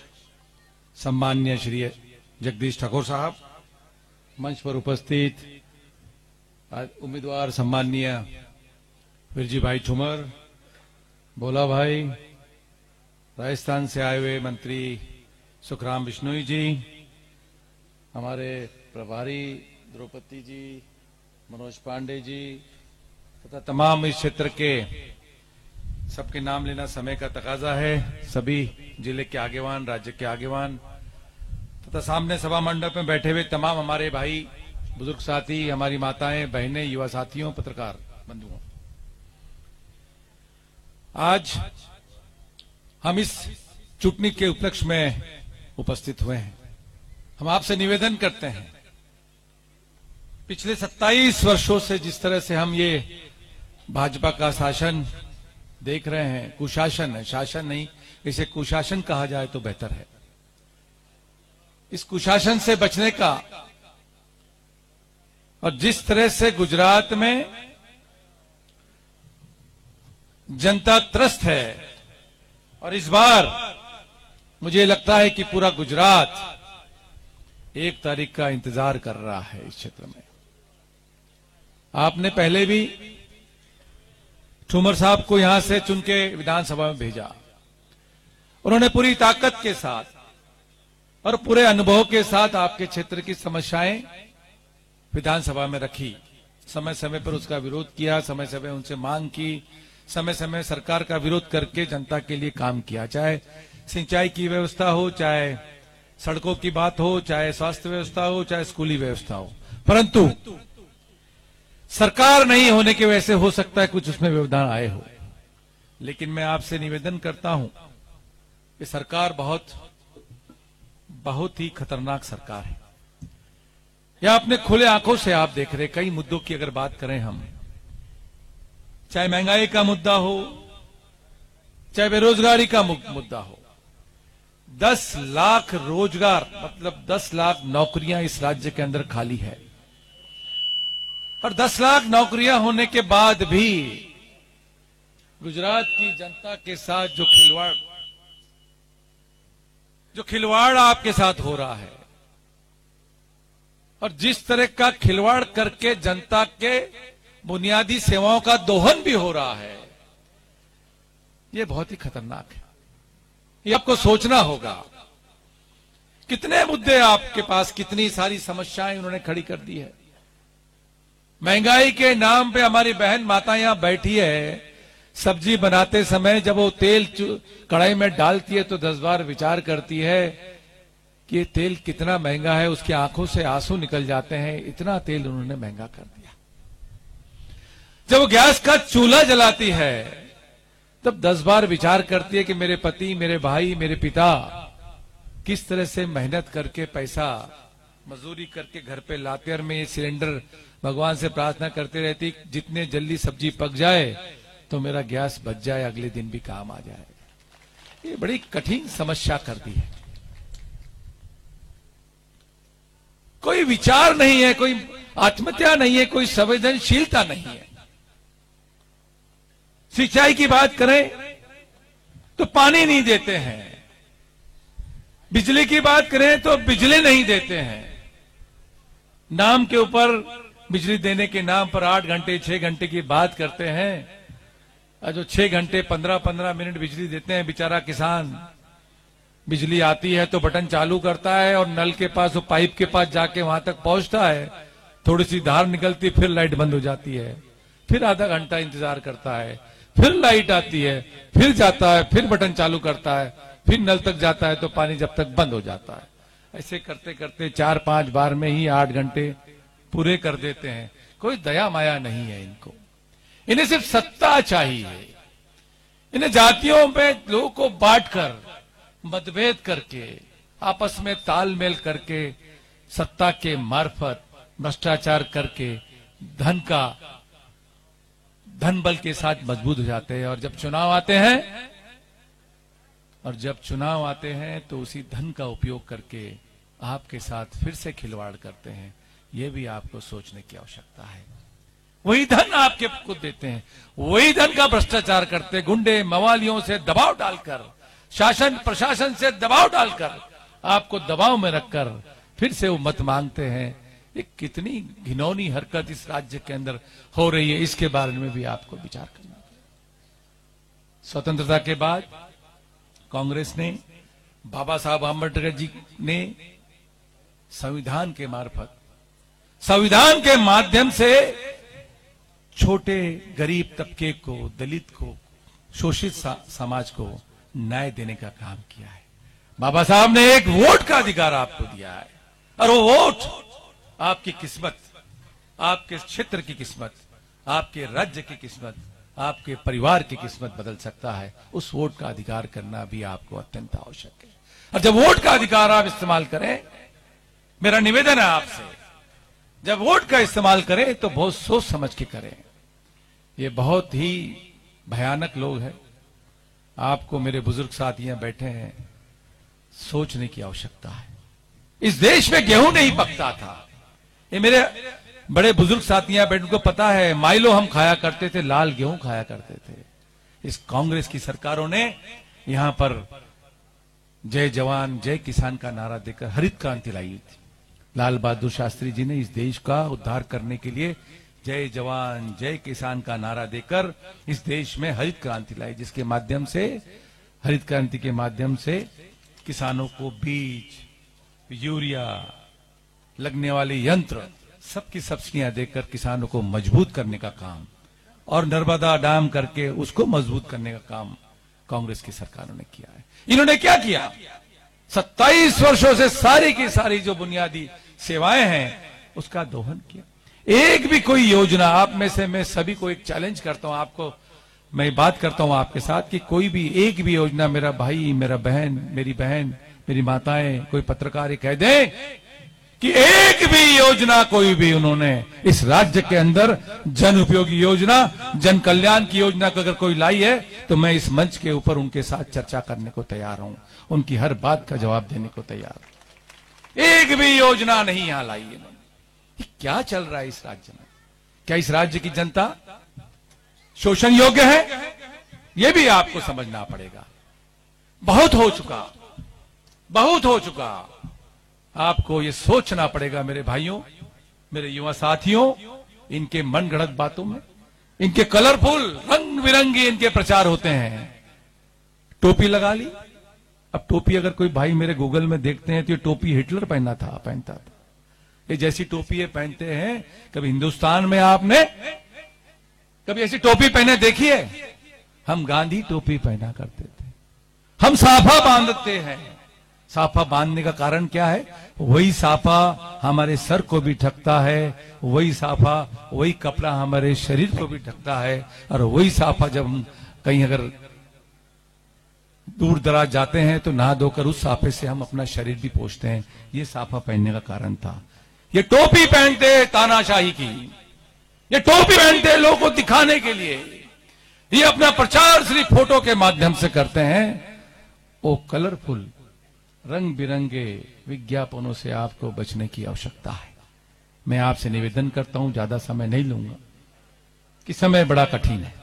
सम्मान्य श्री जगदीश ठाकुर साहब मंच पर उपस्थित उम्मीदवार सम्माननीय विरजी भाई ठुमर, भोला भाई, राजस्थान से आए हुए मंत्री सुखराम बिश्नोई जी, हमारे प्रभारी द्रौपदी जी, मनोज पांडे जी, तथा तमाम इस क्षेत्र के सबके नाम लेना समय का तकाजा है। सभी ज़िले के आगेवान, राज्य के आगेवान तथा सामने सभा मंडप में बैठे हुए तमाम हमारे भाई, बुज़ुर्ग साथी, हमारी माताएँ, बहनें, युवा साथियों, पत्रकार बंधुओं। आज हम इस चुटनी के उपलक्ष्य में उपस्थित हुए हैं। हम आपसे निवेदन करते हैं, पिछले 27 वर्षों से जिस तरह से हम ये भाजपा का शासन देख रहे हैं, कुशासन है, शासन नहीं, इसे कुशासन कहा जाए तो बेहतर है। इस कुशासन से बचने का। और जिस तरह से गुजरात में जनता त्रस्त है, और इस बार मुझे लगता है कि पूरा गुजरात एक तारीख का इंतज़ार कर रहा है इस क्षेत्र में। आपने पहले भी ठुमर साहब को यहाँ से चुन के विधानसभा में भेजा। उन्होंने पूरी ताकत के साथ और पूरे अनुभव के साथ आपके क्षेत्र की समस्याएँ विधानसभा में रखी। समय समय पर उसका विरोध किया, समय समय उनसे मांग की, समय समय सरकार का विरोध करके जनता के लिए काम किया। चाहे सिंचाई की व्यवस्था हो, चाहे सड़कों की बात हो, चाहे स्वास्थ्य व्यवस्था हो, चाहे स्कूली व्यवस्था हो। परंतु सरकार नहीं होने की वजह से हो सकता है कुछ उसमें व्यवधान आए हो। लेकिन मैं आपसे निवेदन करता हूँ कि सरकार बहुत बहुत ही खतरनाक सरकार है। या अपने खुले आँखों से आप देख रहे कई मुद्दों की अगर बात करें हम, चाहे महँगाई का मुद्दा हो, चाहे बेरोजगारी का मुद्दा हो, दस लाख रोज़गार मतलब दस लाख नौकरियाँ इस राज्य के अंदर खाली है। और दस लाख नौकरियाँ होने के बाद भी गुजरात की जनता के साथ जो खिलवाड़ जो खिलवाड़ आपके साथ हो रहा है। और जिस तरह का खिलवाड़ करके जनता के बुनियादी सेवाओं का दोहन भी हो रहा है यह बहुत ही खतरनाक है। ये आपको सोचना होगा, कितने मुद्दे आपके पास, कितनी सारी समस्याएँ उन्होंने खड़ी कर दी है। महँगाई के नाम पे हमारी बहन माता यहाँ बैठी है सब्ज़ी बनाते समय जब वो तेल कढ़ाई में डालती है तो दस बार विचार करती है कि ये तेल कितना महँगा है, उसकी आँखों से आँसू निकल जाते हैं, इतना तेल उन्होंने महँगा कर दिया। जब वो गैस का चूल्हा जलाती है, तब दस बार विचार करती है कि मेरे पति, मेरे भाई, मेरे पिता किस तरह से मेहनत करके पैसा मजदूरी करके घर पे लाते और मैं ये सिलेंडर भगवान से प्रार्थना करते रहती जितने जल्दी सब्ज़ी पक जाए तो मेरा गैस बच जाए, अगले दिन भी काम आ जाए। ये बड़ी कठिन समस्या कर दी है। कोई विचार नहीं है, कोई आत्महत्या नहीं है, कोई संवेदनशीलता नहीं है। सिंचाई की बात करें तो पानी नहीं देते हैं। बिजली की बात करें तो बिजली नहीं देते हैं। नाम के ऊपर बिजली देने के नाम पर आठ घंटे, छह घंटे की बात करते हैं। जो छह घंटे, पंद्रह पंद्रह मिनट बिजली देते हैं, बेचारा किसान। बिजली आती है तो बटन चालू करता है और नल के पास, वो पाइप के पास जाके वहाँ तक पहुँचता है। थोड़ी सी धार निकलती, फिर लाइट बंद हो जाती है। फिर आधा घंटा इंतज़ार करता है। फिर लाइट आती है, फिर जाता है, फिर बटन चालू करता है। फिर नल तक जाता है तो पानी जब तक बंद हो जाता है। ऐसे करते करते चार पाँच बार में ही आठ घंटे पूरे कर देते हैं। कोई दया माया नहीं है इनको। इन्हें सिर्फ़ सत्ता चाहिए। इन्हें जातियों में लोगों को बांटकर, मतभेद करके, आपस में तालमेल करके, सत्ता के मार्फत भ्रष्टाचार करके, धन का, धन बल के साथ मज़बूत हो जाते हैं। और जब चुनाव आते हैं, और जब चुनाव आते हैं तो उसी धन का उपयोग करके आपके साथ फिर से खिलवाड़ करते हैं। ये भी आपको सोचने की आवश्यकता है। वही धन आपके को देते हैं। वही धन का भ्रष्टाचार करते, गुंडे, मवालियों से दबाव डालकर, शासन, प्रशासन से दबाव डालकर, आपको दबाव में रखकर फिर से वो मत मांगते हैं। ये कितनी घिनौनी हरकत इस राज्य के अंदर हो रही है, इसके बारे में भी आपको विचार करना स्वतंत्रता के बाद कांग्रेस ने, बाबा साहब आम्बेडकर जी ने संविधान के मार्फत, संविधान के माध्यम से छोटे गरीब तबके को, दलित को, शोषित समाज को न्याय देने का काम किया है। बाबा साहब ने एक वोट का अधिकार आपको दिया है। और वो वोट आपकी किस्मत, आपके क्षेत्र की किस्मत, आपके राज्य की किस्मत, आपके परिवार की किस्मत बदल सकता है। उस वोट का अधिकार करना भी आपको अत्यंत आवश्यक है। और जब वोट का अधिकार आप इस्तेमाल करें, मेरा निवेदन है आपसे, जब वोट का इस्तेमाल करें तो बहुत सोच समझ के करें। ये बहुत ही भयानक लोग हैं। आपको मेरे बुज़ुर्ग साथी यहाँ बैठे हैं, सोचने की आवश्यकता है। इस देश में गेहूँ नहीं पकता था। ये मेरे बड़े बुज़ुर्ग साथी यहाँ बैठे, उनको पता है, माइलो हम खाया करते थे, लाल गेहूँ खाया करते थे। इस कांग्रेस की सरकारों ने यहाँ पर जय जवान, जय किसान का नारा देकर हरित क्रांति लाई थी। लाल बहादुर शास्त्री जी ने इस देश का उद्धार करने के लिए जय जवान, जय किसान का नारा देकर इस देश में हरित क्रांति लाई, जिसके माध्यम से, हरित क्रांति के माध्यम से किसानों को बीज, यूरिया लगने वाले यंत्र, सबकी सब्सिडियाँ देकर किसानों को मज़बूत करने का काम और नर्मदा डैम करके उसको मज़बूत करने का काम कांग्रेस की सरकारों ने किया है। इन्होंने क्या किया? सत्ताईस वर्षों से सारी की सारी जो बुनियादी सेवाएँ हैं, उसका दोहन किया। एक भी कोई योजना, आप में से मैं सभी को एक चैलेंज करता हूँ आपको। मैं बात करता हूँ आपके साथ कि कोई भी एक भी योजना, मेरा भाई, मेरा बहन, मेरी बहन, मेरी माताएँ, कोई पत्रकार कह दें कि एक भी योजना कोई भी उन्होंने इस राज्य के अंदर जन उपयोगी योजना, जन कल्याण की योजना को अगर कोई लाई है तो मैं इस मंच के ऊपर उनके साथ चर्चा करने को तैयार हूँ। उनकी हर बात का जवाब देने को तैयार एक भी योजना नहीं यहाँ लाई इन्होंने। ये क्या चल रहा है इस राज्य में? क्या इस राज्य की जनता शोषण योग्य है? यह भी आपको समझना पड़ेगा। बहुत हो चुका। बहुत हो चुका। आपको यह सोचना पड़ेगा मेरे भाइयों, मेरे युवा साथियों, इनके मन गढ़ंत बातों में। इनके कलरफुल रंग बिरंगी इनके प्रचार होते हैं। टोपी लगा ली। अब टोपी अगर कोई भाई मेरे गूगल में देखते हैं तो ये टोपी हिटलर पहना था, पहनता था। ये जैसी टोपी ये पहनते हैं, कभी हिंदुस्तान में आपने, कभी ऐसी टोपी पहने देखी है हम गांधी टोपी पहना करते थे। हम साफा बांधते हैं। साफा बांधने का कारण क्या है? वही साफा हमारे सर को भी ढकता है, वही साफा, वही कपड़ा हमारे शरीर को भी ढकता है, और वही साफा जब हम कहीं अगर दूर दराज जाते हैं तो नहा धोकर उस साफे से हम अपना शरीर भी पोषते हैं। ये साफा पहनने का कारण था। ये टोपी पहनते तानाशाही की। ये टोपी पहनते लोगों को दिखाने के लिए। ये अपना प्रचार सिर्फ़ फ़ोटो के माध्यम से करते हैं। वो कलरफुल रंग बिरंगे विज्ञापनों से आपको बचने की आवश्यकता है। मैं आपसे निवेदन करता हूँ, ज़्यादा समय नहीं लूँगा, कि समय बड़ा कठिन है।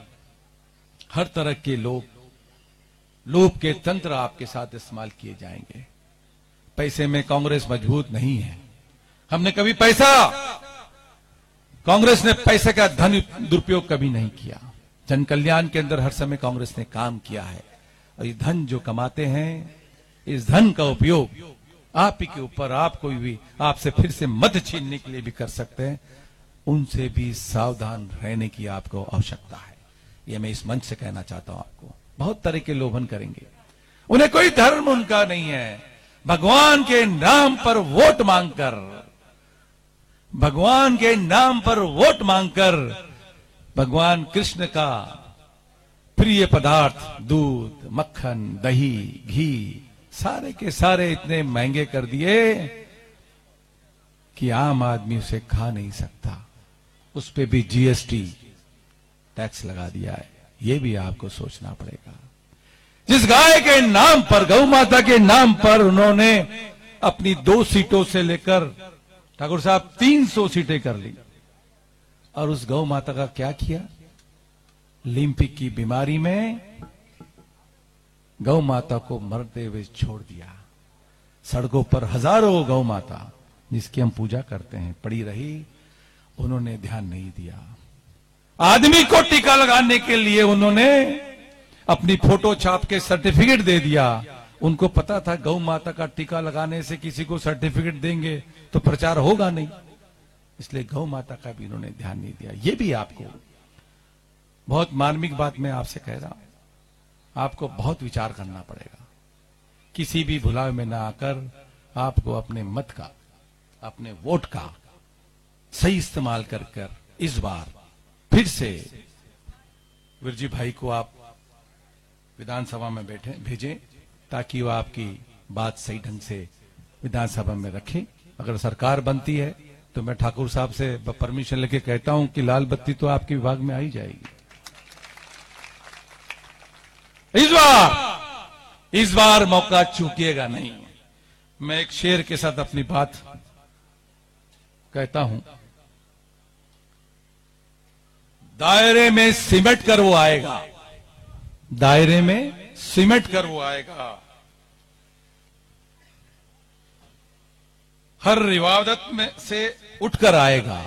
हर तरह के लोग, लोभ के तंत्र आपके साथ इस्तेमाल किए जाएँगे। पैसे में कांग्रेस मज़बूत नहीं है। हमने कभी पैसा। कांग्रेस ने पैसे का धन दुरुपयोग कभी नहीं किया। जन कल्याण के अंदर हर समय कांग्रेस ने काम किया है। और ये धन जो कमाते हैं, इस धन का उपयोग आप ही के ऊपर, आप कोई भी आपसे फिर से मत छीनने के लिए भी कर सकते हैं। उनसे भी सावधान रहने की आपको आवश्यकता है। ये मैं इस मंच से कहना चाहता हूँ आपको। बहुत तरह के लोभन करेंगे। उन्हें कोई धर्म उनका नहीं है। भगवान के नाम पर वोट मांगकर भगवान के नाम पर वोट मांगकर भगवान कृष्ण का प्रिय पदार्थ, दूध, मक्खन, दही, घी, सारे के सारे इतने महँगे कर दिए कि आम आदमी उसे खा नहीं सकता। उस पर भी जीएसटी टैक्स लगा दिया है। ये भी आपको सोचना पड़ेगा। जिस गाय के नाम पर, गौ माता के नाम पर उन्होंने अपनी दो सीटों से लेकर ठाकुर साहब 300 सीटें कर ली। और उस गौ माता का क्या किया? लिम्पिक की बीमारी में गौ माता को मरते हुए छोड़ दिया। सड़कों पर हज़ारों गौ माता, जिसकी हम पूजा करते हैं, पड़ी रही। उन्होंने ध्यान नहीं दिया। आदमी को टीका लगाने के लिए उन्होंने अपनी फ़ोटो छाप के सर्टिफिकेट दे दिया। उनको पता था गौ माता का टीका लगाने से किसी को सर्टिफिकेट देंगे तो प्रचार होगा नहीं। इसलिए गौ माता का भी इन्होंने ध्यान नहीं दिया। ये भी आपको बहुत मार्मिक बात मैं आपसे कह रहा हूँ। आपको बहुत विचार करना पड़ेगा। किसी भी भुलाव में ना आकर आपको अपने मत का, अपने वोट का सही इस्तेमाल कर कर इस बार फिर से विरजी भाई को आप विधानसभा में बैठे, भेजें। ताकि वो आपकी बात सही ढंग से विधानसभा में रखे। अगर सरकार बनती है तो मैं ठाकुर साहब से परमिशन लेके कहता हूँ कि लाल बत्ती तो आपके विभाग में आई जाएगी। इस बार इस बार मौका चूकिएगा नहीं। मैं एक शेर के साथ अपनी बात कहता हूँ। दायरे में सिमट कर वो आएगा। दायरे में सिमट कर वो आएगा। हर रिवादत में से उठकर आएगा।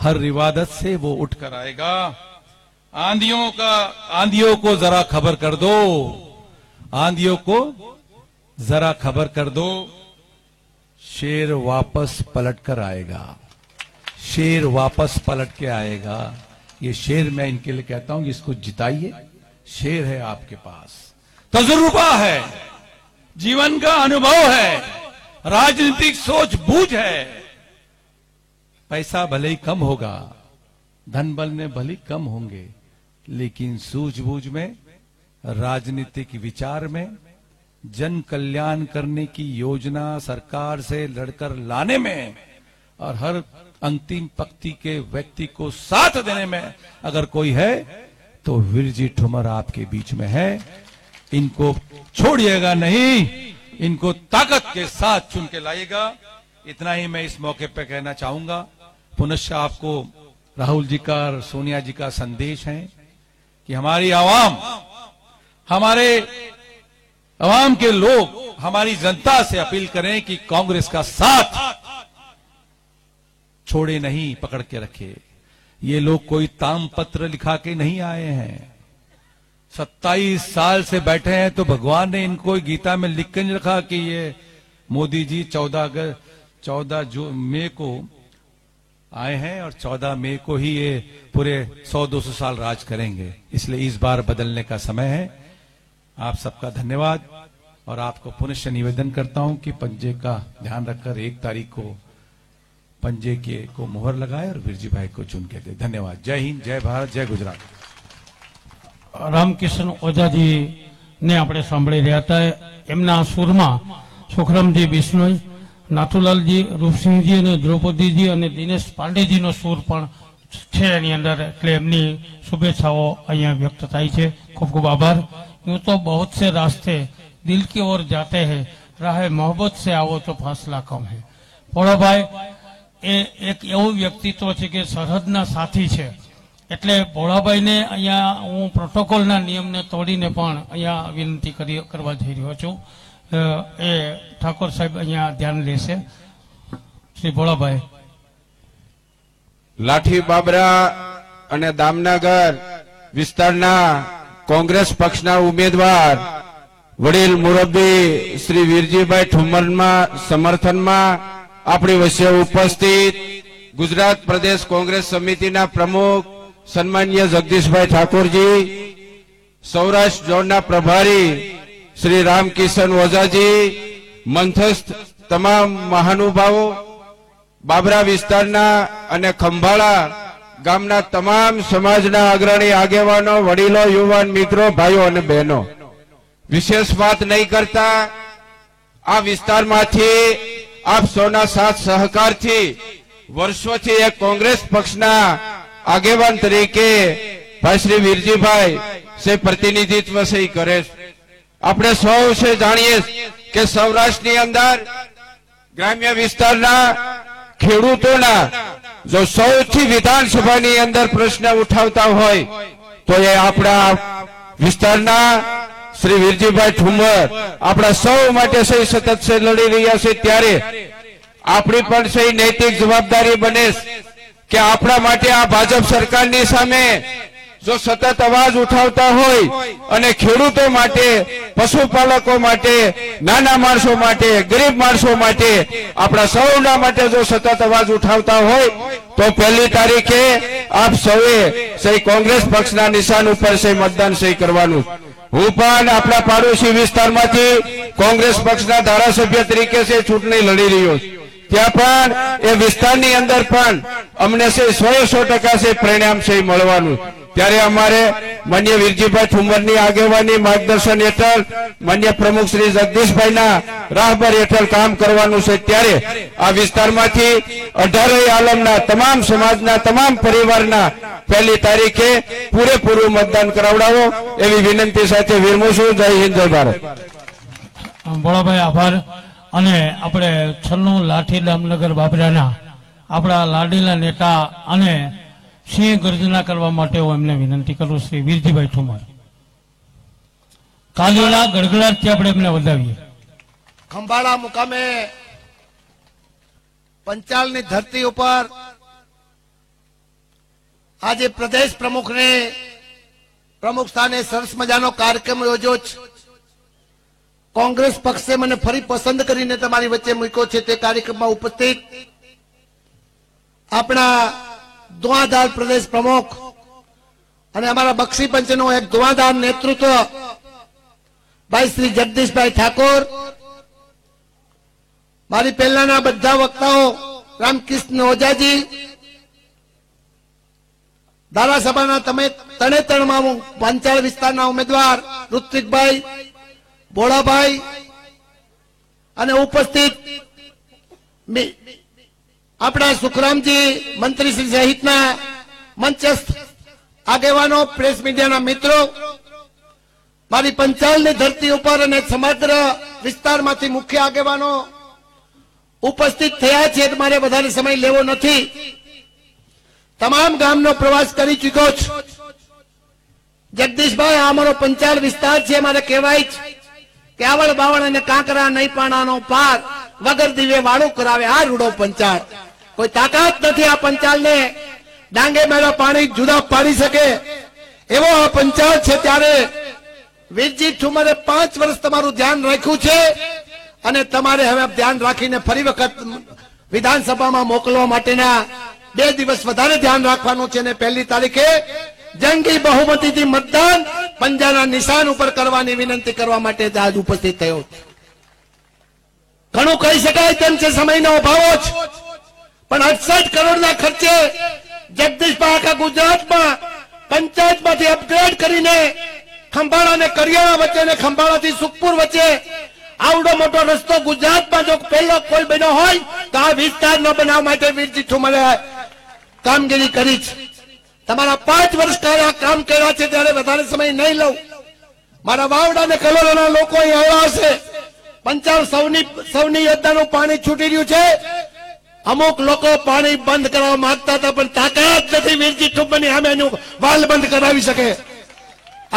हर रिवादत से वो उठकर आएगा। आंधियों का, आंधियों को जरा खबर कर दो। आंधियों को जरा खबर कर दो। शेर वापस पलट कर आएगा। शेर वापस पलट के आएगा। ये शेर मैं इनके लिए कहता हूँ इसको जिताइए। शेर है आपके पास। तजुर्बा है, जीवन का अनुभव है, राजनीतिक सोच बूझ है। पैसा भले ही कम होगा, धन बल में भले ही कम होंगे, लेकिन सूझबूझ में, राजनीतिक विचार में, जन कल्याण करने की योजना सरकार से लड़कर लाने में, और हर अंतिम पक्ति के व्यक्ति को साथ देने में, अगर कोई है तो वीरजी ठुमर आपके बीच में है। इनको छोड़िएगा नहीं, इनको ताकत के साथ चुन के लाइएगा। इतना ही मैं इस मौके पर कहना चाहूँगा। पुनश्च आपको राहुल जी का सोनिया जी का संदेश है कि हमारी आवाम, हमारे आवाम के लोग हमारी जनता से अपील करें कि कांग्रेस का साथ छोड़े नहीं, पकड़ के रखे। ये लोग कोई ताम पत्र लिखा के नहीं आए हैं। सत्ताईस साल से बैठे हैं तो भगवान ने इनको गीता में लिख कर रखा कि ये मोदी जी चौदह अगस्त चौदह जो, मई को आए हैं और चौदह मई को ही ये पूरे सौ, दो सौ साल राज करेंगे। इसलिए इस बार बदलने का समय है। आप सबका धन्यवाद और आपको पुनश्च निवेदन करता हूँ कि पंजे का ध्यान रखकर एक तारीख को पंजे के को मोहर लगाए और वीरजी भाई को चुन के दे। धन्यवाद। जय हिंद, जय भारत, जय गुजरात। રામકિશન ઓઝાજીને આપણે સાંભળી રહ્યા હતા એમના સુરમાં સુખરામજી બિશ્નોઈ નાથુલાલજી રૂપસિંહજી અને દ્રૌપદીજી અને દિનેશ પાંડેજીનો સૂર પણ છે એની અંદર એટલે એમની શુભેચ્છાઓ અહીંયા વ્યક્ત થાય છે ખૂબ ખૂબ આભાર यूं तो बहुत से रास्ते दिल की ओर जाते हैं राह मोहब्बत से आओ तो फासला कम है પોળાભાઈ એ એક એવું વ્યક્તિત્વ છે કે સરહદના સાથી છે એટલે ભોળાભાઈને અહીંયા હું પ્રોટોકોલના નિયમને તોડીને પણ અહીંયા વિનંતી કરી કરવા જઈ રહ્યો છું. એ ઠાકોર સાહેબ અહીંયા ધ્યાન લેશે. શ્રી ભોળાભાઈ. લાઠી બાબરા અને દામનગર વિસ્તારના કોંગ્રેસ પક્ષના ઉમેદવાર વડીલ મુરબ્બી શ્રી વીરજીભાઈ ઠુમરમાં સમર્થનમાં આપણી વચ્ચે ઉપસ્થિત ગુજરાત પ્રદેશ કોંગ્રેસ સમિતિના પ્રમુખ સન્માન્ય જગદીશભાઈ ઠાકોરજી, સૌરાષ્ટ્ર ઝોનના પ્રભારી શ્રી રામકિશન ઓઝાજી, મંથસ્થ તમામ મહાનુભાવો, બાબરા વિસ્તારના અને ખંભાળા ગામના તમામ સમાજના અગ્રણી આગેવાનો, વડીલો, યુવાન મિત્રો, ભાઈઓ અને બહેનો. વિશેષ વાત નહીં કરતા, આ વિસ્તારમાંથી આપ સૌના સાથ સહકારથી વર્ષોથી એક કોંગ્રેસ પક્ષના આગેવાન તરીકે ભાઈ શ્રી વીરજીભાઈ સે પ્રતિનિધિત્વ છે કરે છે. આપણે સૌ છે જાણીએ કે સૌરાષ્ટ્રની અંદર ગ્રામ્ય વિસ્તારના ખેડૂતોના જો સૌથી વિધાનસભાની અંદર પ્રશ્ન ઉઠાવતા હોય તો એ આપણા વિસ્તારના શ્રી વીરજીભાઈ ઠુમર આપણા સૌ માટે સહી સતત લડી રહ્યા છે ત્યારે આપણી પણ સહી નૈતિક જવાબદારી બને કે આપણા માટે આ ભાજપ સરકારની સામે જો સતત અવાજ ઉઠાવતા હોય અને ખેડૂતો માટે, પશુપાલકો માટે, નાના માણસો માટે, ગરીબ માણસો માટે, આપણા સૌના માટે જો સતત અવાજ ઉઠાવતા હોય, તો પહેલી તારીખે આપ સૌએ સહી કોંગ્રેસ પક્ષના નિશાન ઉપર સહી મતદાન સહી કરવાનું. હું પણ આપણા પાડોશી વિસ્તારમાંથી કોંગ્રેસ પક્ષના ધારાસભ્ય તરીકે છે, ચૂંટણી લડી રહ્યો છું. ત્યાં પણ, એ વિસ્તારની અંદર પણ અમને છે સો સો ટકા છે પરિણામ છે મળવાનું. ત્યારે અમારે માન્ય વીરજીભાઈ ઠુમરની આગેવાની માર્ગદર્શન હેઠળ, માન્ય પ્રમુખ શ્રી જગદીશભાઈના રાહબર હેઠળ કામ કરવાનું છે. ત્યારે આ વિસ્તારમાંથી અઢારેય આલમના તમામ સમાજના તમામ પરિવારના પહેલી તારીખે પૂરેપૂરું મતદાન કરાવડાવો. એવી વિનંતી સાથે વિરમું છું. જય હિન્દ, જય ભારત. ભોળાભાઈ, આભાર. અને આપણે છનું લાઠી દામનગર બાબરાના આપણા લાડીલા નેતા અને સિંહ ગર્જના કરવા માટે હું એમને વિનંતી કરું શ્રી વીરજીભાઈ ઠુમર. કાલીના ગડગડાટથી આપણે એમને વધાવીએ. ખંભાળા મુકામે પંચાલની ધરતી ઉપર આજે પ્રદેશ પ્રમુખને પ્રમુખ સ્થાને સરસ મજાનો કાર્યક્રમ યોજ્યો છે. કોંગ્રેસ પક્ષે મને ફરી પસંદ કરીને તમારી વચ્ચે મૂક્યો છે તે કાર્યક્રમમાં ઉપસ્થિત આપણા ધુઆધાર પ્રદેશ પ્રમુખ અને અમારા બક્ષી પંચનું એક ધુઆધાર નેતૃત્વ ભાઈ શ્રી જગદીશભાઈ ઠાકોર. મારી પહેલાના બધા વક્તાઓ, રામકૃષ્ણ ઓઝાજી, ધારાસભાના તમે તણેતણમાં પંચાળ વિસ્તારના ઉમેદવાર, ઋત્વિકભાઈ ભોળાભાઈ અને ઉપસ્થિત આપણા સુખરામજી મંત્રીશ્રી સહિતના મંચસ્થ આગેવાનો, પ્રેસ મીડિયાના મિત્રો, મારી પંચાલની ધરતી ઉપર અને સમગ્ર વિસ્તારમાંથી મુખ્ય આગેવાનો ઉપસ્થિત થયા છે મારે વધારે સમય લેવો નથી. તમામ ગામનો પ્રવાસ કરી ચૂક્યો છું. જગદીશભાઈ, આ અમારો પંચાલ વિસ્તાર છે, મારે કહેવાય છે કે આવળ બાવળ અને કાંકરા નહીં, પાણાનો પાર વગર દિવે વાળું કરાવે આ રૂડો પંચાળ. કોઈ તાકાત નથી આ પંચાળને. ડાંગે મેળા પાણી જુદા પાડી શકે. એવો આ પંચાળ છે ત્યારે વીરજી ઠુમરે પાંચ વર્ષ તમારું ધ્યાન રાખ્યું છે અને તમારે હવે ધ્યાન રાખીને ફરી વખત વિધાનસભામાં મોકલવા માટેના બે દિવસ વધારે ધ્યાન રાખવાનું છે અને પહેલી તારીખે જંગી બહુમતીથી મતદાન પંજાના નિશાન ઉપર કરવાની વિનંતી કરવા માટે આજ ઉપસ્થિત થયો. ઘણું કહી શકાય તેમ છે, સમયનો અભાવ જ પણ અડસઠ કરોડના ખર્ચે જગદીશભાઈ આખા ગુજરાતમાં પંચાયતમાંથી અપગ્રેડ કરીને ખંભાળા અને કરિયાણા વચ્ચે અને ખંભાળાથી સુખપુર વચ્ચે આવડો મોટો રસ્તો ગુજરાતમાં જો પહેલો કોઈ બન્યો હોય તો આ વિસ્તારનો બનાવવા માટે વીરજી ઠુમરે કામગીરી કરી છે તમારા પાંચ વર્ષ કાળે કામ કર્યા છે ત્યારે વધારે સમય નહીં લઉં. મારા વાવડા ને કલોરાના લોકો અહીં આવ્યા સૌની સૌની યોજનાનું પાણી છૂટી રહ્યું છે. અમુક લોકો પાણી બંધ કરાવવા માંગતા હતા, પણ તાકાત નથી વીરજી ઠુંબની સામે એનું વાલ બંધ કરાવી શકે.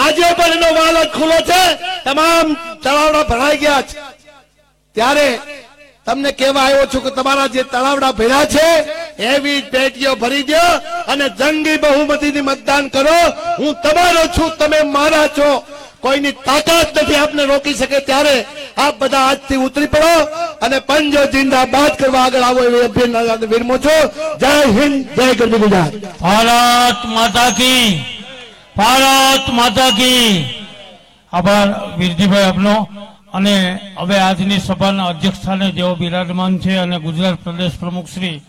આજે પણ એનો વાલ ખુલ્લો છે. તમામ તળાવડા ભરાઈ ગયા છે. ત્યારે તમને કહેવા આવ્યો છું કે તમારા જે તળાવડા ભર્યા છે, એવી પેટીઓ ભરી દો અને જંગી બહુમતીથી મતદાન કરો. હું તમારો છું, તમે મારા છો. કોઈની તાકાત નથી આપને રોકી શકે ત્યારે આપ બધા આજથી ઉતરી પડો અને પંજો જિંદાબાદ કરવા આગળ આવો એવી અભિનંદન વિરમો છો. જય હિન્દ, જય ગરબી ગુજરાત. ભારત માતા કી, ભારત માતા કી. આભાર વીરજીભાઈ આપનો અને હવે આજની સભાના અધ્યક્ષ સ્થાને જેઓ બિરાજમાન છે અને ગુજરાત પ્રદેશ પ્રમુખ શ્રી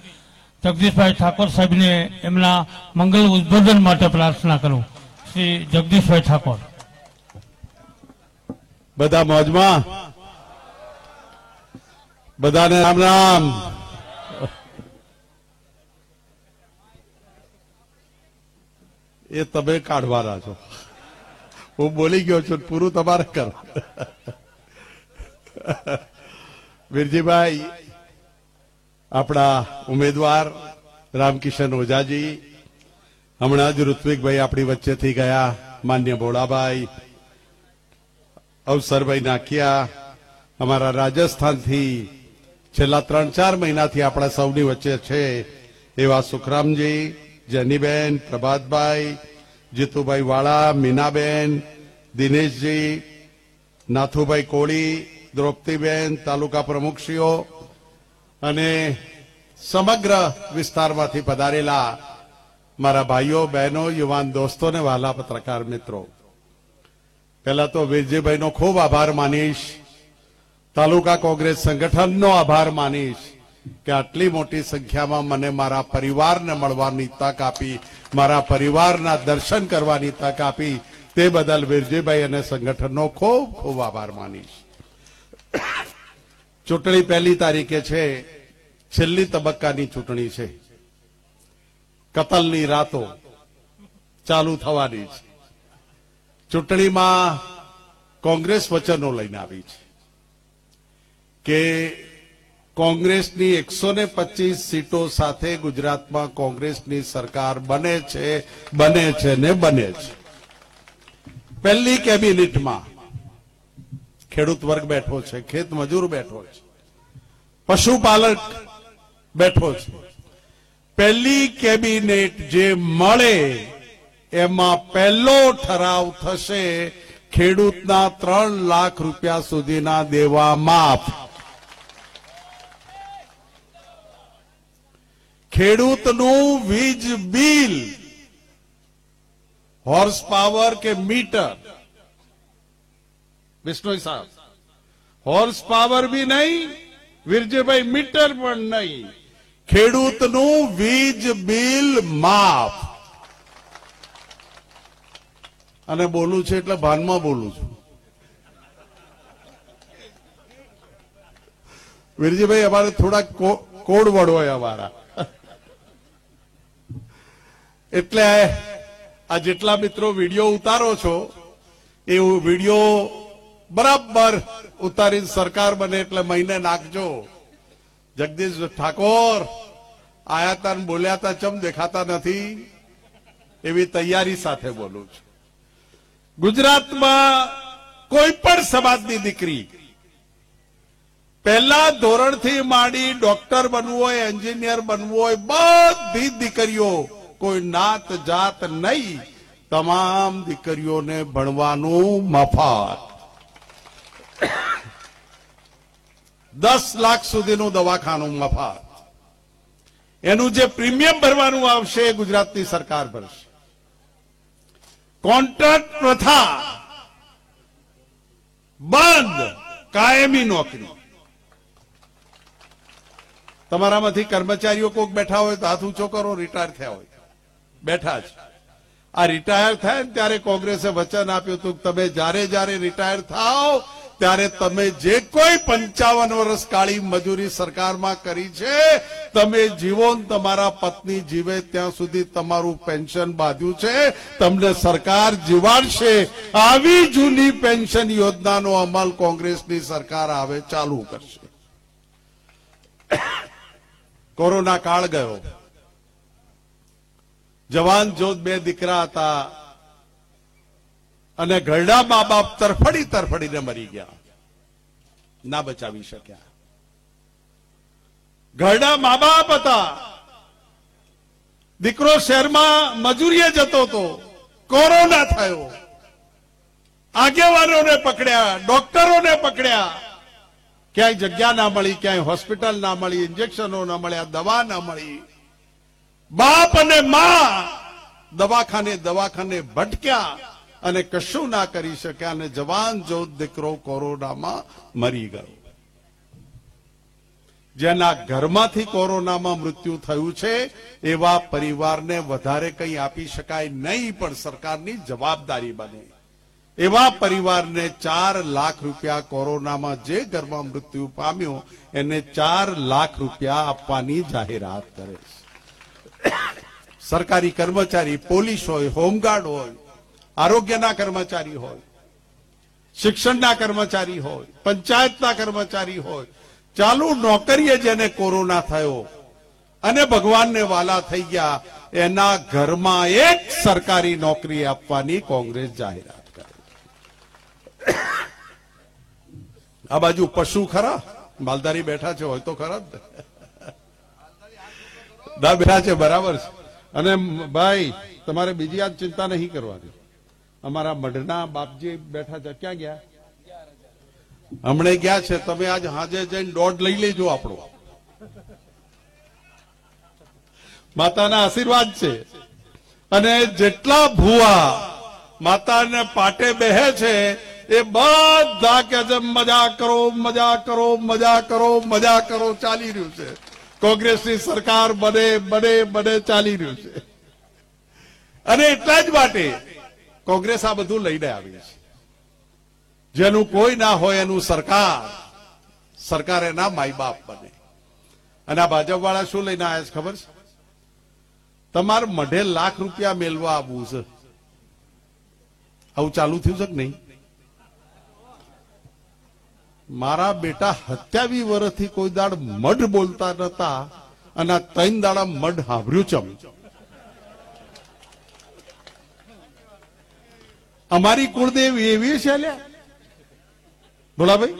જગદીશભાઈ ઠાકોર સાહેબને એમના મંગલ ઉદ્બોધન માટે પ્રાર્થના કરું. શ્રી જગદીશભાઈ ઠાકોર. બધા મોજમાં? બધાને રામ રામ. એ તમે કાઢવાના છો. હું બોલી ગયો છું, પૂરું તમારે કરો. વીરજીભાઈ, આપણા ઉમેદવાર રામકિશન ઓઝાજી, હમણાં જ ઋત્વિકભાઈ આપણી વચ્ચેથી ગયા, માન્ય ભોળાભાઈ, અવસરભાઈ નાખિયા, અમારા રાજસ્થાનથી છેલ્લા ત્રણ ચાર મહિનાથી આપણા સૌની વચ્ચે છે એવા સુખરામજી, જેનીબેન, પ્રભાતભાઈ, જીતુભાઈ વાળા, મીનાબેન, દિનેશજી, નાથુભાઈ કોળી દ્રૌપદીબેન તાલુકા પ્રમુખશ્રીઓ અને સમગ્ર વિસ્તારમાંથી પધારેલા મારા ભાઈઓ, બહેનો, યુવાન દોસ્તો ને વહાલા પત્રકાર મિત્રો. પહેલા તો વીરજીભાઈનો ખૂબ આભાર માનીશ. તાલુકા કોંગ્રેસ સંગઠનનો આભાર માનીશ કે આટલી મોટી સંખ્યામાં મને મારા પરિવારને મળવાની તક આપી, મારા પરિવારના દર્શન કરવાની તક આપી. તે બદલ વીરજીભાઈ અને સંગઠનનો ખૂબ ખૂબ આભાર માનીશ. ચૂંટણી પહેલી તારીખે છે, છેલ્લી તબક્કાની ચૂંટણી છે. કતલની રાતો ચાલુ થવાની છે. ચૂંટણીમાં કોંગ્રેસ વચનો લઈને આવી છે કે કોંગ્રેસની એકસો ને પચીસ સીટો સાથે ગુજરાતમાં કોંગ્રેસની સરકાર બને છે બને છે ને બને છે. પહેલી કેબિનેટમાં ખેડૂત વર્ગ બેઠો છે, ખેત મજૂર બેઠો છે, પશુપાલક બેઠો છે. પહેલી કેબિનેટ જે મળે, એમાં પહેલો ઠરાવ થશે ખેડૂતના ત્રણ લાખ રૂપિયા સુધીના દેવા માફ. ખેડૂતનું વીજ બિલ, હોર્સ પાવર કે મીટર? વિષ્ણુ સાહેબ. હોર્સ પાવર બી નહીં, વીરજીભાઈ મીટર પણ નહીં. ખેડૂતનું વીજ બિલ માફ. અને બોલું છે એટલે ભાનમાં બોલું છું. વીરજીભાઈ, અમારે થોડા કોડ વર્ડ હોય અમારા. એટલે આ જેટલા મિત્રો વીડિયો ઉતારો છો, એ વીડિયો બરાબર ઉતારી સરકાર બને એટલે મહિને નાખજો. જગદીશ ઠાકોર આયા તા બોલ્યા તા ચમ દેખાતા નથી? એવી તૈયારી સાથે બોલું છું. ગુજરાતમાં કોઈ પણ સમાજની દીકરી પહેલા ધોરણથી માંડી ડોક્ટર બનવું હોય, એન્જિનિયર બનવું હોય, બધી દીકરીઓ કોઈ નાત જાત નહીં. તમામ દીકરીઓને ભણવાનું મફત. દસ લાખ સુધીનું દવાખાનું મફત. એનું જે પ્રીમિયમ ભરવાનું આવશે, એ ગુજરાતની સરકાર ભરશે. કોન્ટ્રાક્ટ પ્રથા બંધ, કાયમી નોકરી. તમારામાંથી કર્મચારીઓ કોક બેઠા હોય તો હાથ ઊંચો કરો, રિટાયર થયા હોય. બેઠા છે આ રિટાયર થાય ત્યારે કોંગ્રેસે વચન આપ્યું હતું તમે જ્યારે જ્યારે રિટાયર થાવ ત્યારે તમે જે કોઈ પંચાવન વર્ષ કાળી મજૂરી સરકારમાં કરી છે, તમે જીવો તમારા પત્ની જીવે ત્યાં સુધી તમારું પેન્શન બાંધ્યું છે. તમને સરકાર જીવાડશે. આવી જૂની પેન્શન યોજનાનો અમલ કોંગ્રેસની સરકાર આવે ચાલુ કરશે. કોરોના કાળ ગયો. જવાન જોત બે દીકરા હતા. અને ઘરડા મા બાપ તરફડી તરફડીને મરી ગયા. ના બચાવી શક્યા. ઘરડા મા બાપ હતા. દીકરો શહેરમાં મજૂરીએ જતો હતો. કોરોના થયો. આગેવાનોને પકડ્યા, ડોક્ટરોને પકડ્યા. ક્યાંય જગ્યા ના મળી, ક્યાંય હોસ્પિટલ ના મળી, ઇન્જેક્શનો ના મળ્યા, દવા ના મળી. બાપ અને મા દવાખાને દવાખાને ભટક્યા. અને કશું ના કરી શક્યા અને જવાન જો દીકરો કોરોનામાં મરી ગયો. જેના ઘરમાંથી કોરોનામાં મૃત્યુ થયું છે, એવા પરિવારને વધારે કંઈ આપી શકાય નહીં, પણ સરકારની જવાબદારી બને. એવા પરિવારને ચાર લાખ રૂપિયા કોરોનામાં જે ઘરમાં મૃત્યુ પામ્યો, એને ચાર લાખ રૂપિયા આપવાની જાહેરાત કરે સરકારી કર્મચારી, પોલીસ હોય, હોમગાર્ડ હોય આરોગ્યના કર્મચારી હોય, શિક્ષણના કર્મચારી હોય, પંચાયતના કર્મચારી હોય, ચાલુ નોકરીએ જેને કોરોના થયો અને ભગવાનને વાલા થઈ ગયા, એના ઘરમાં એક સરકારી નોકરી આપવાની કોંગ્રેસ જાહેરાત કરે. આ બાજુ પશુ ખરા? માલધારી બેઠા છે, હોય તો ખરા જ. ને. બેઠા છે, બરાબર છે. અને ભાઈ, તમારે બીજી આજ ચિંતા નહીં કરવાની. અમારા મઢના બાપજી બેઠા છે. ક્યાં ગયા? હમણે ગયા છે. તમે આજ હાજે જઈને દોઢ લઈ લેજો આપણો. માતાના આશીર્વાદ છે. અને જેટલા ભૂવા માતાને પાટે બેહે છે, એ બધા કે છે, મજા કરો મજા કરો મજા કરો મજા કરો, ચાલી રહ્યું છે. કોંગ્રેસની સરકાર બને બને બને, ચાલી રહ્યું છે. અને એટલા જ માટે કોંગ્રેસ આ બધું લઈને આવી છે જેનું કોઈ ના હોય એનું સરકાર સરકાર એના માઈ બાપ બને. અને આ ભાજપ વાળા શું લઈને આવ્યા છે ખબર છે? તમારે મઢે લાખ રૂપિયા મેળવા આવવું છે. આવું ચાલુ થયું છે કે નહીં? મારા બેટા સત્યાવી વર્ષથી કોઈ દાડ મઢ બોલતા નતા અને ત્રણ દાડા મઢ હાંભળ્યું ચમ અમારી કુળદેવી એવી છે અલ્યા ભોલાભાઈ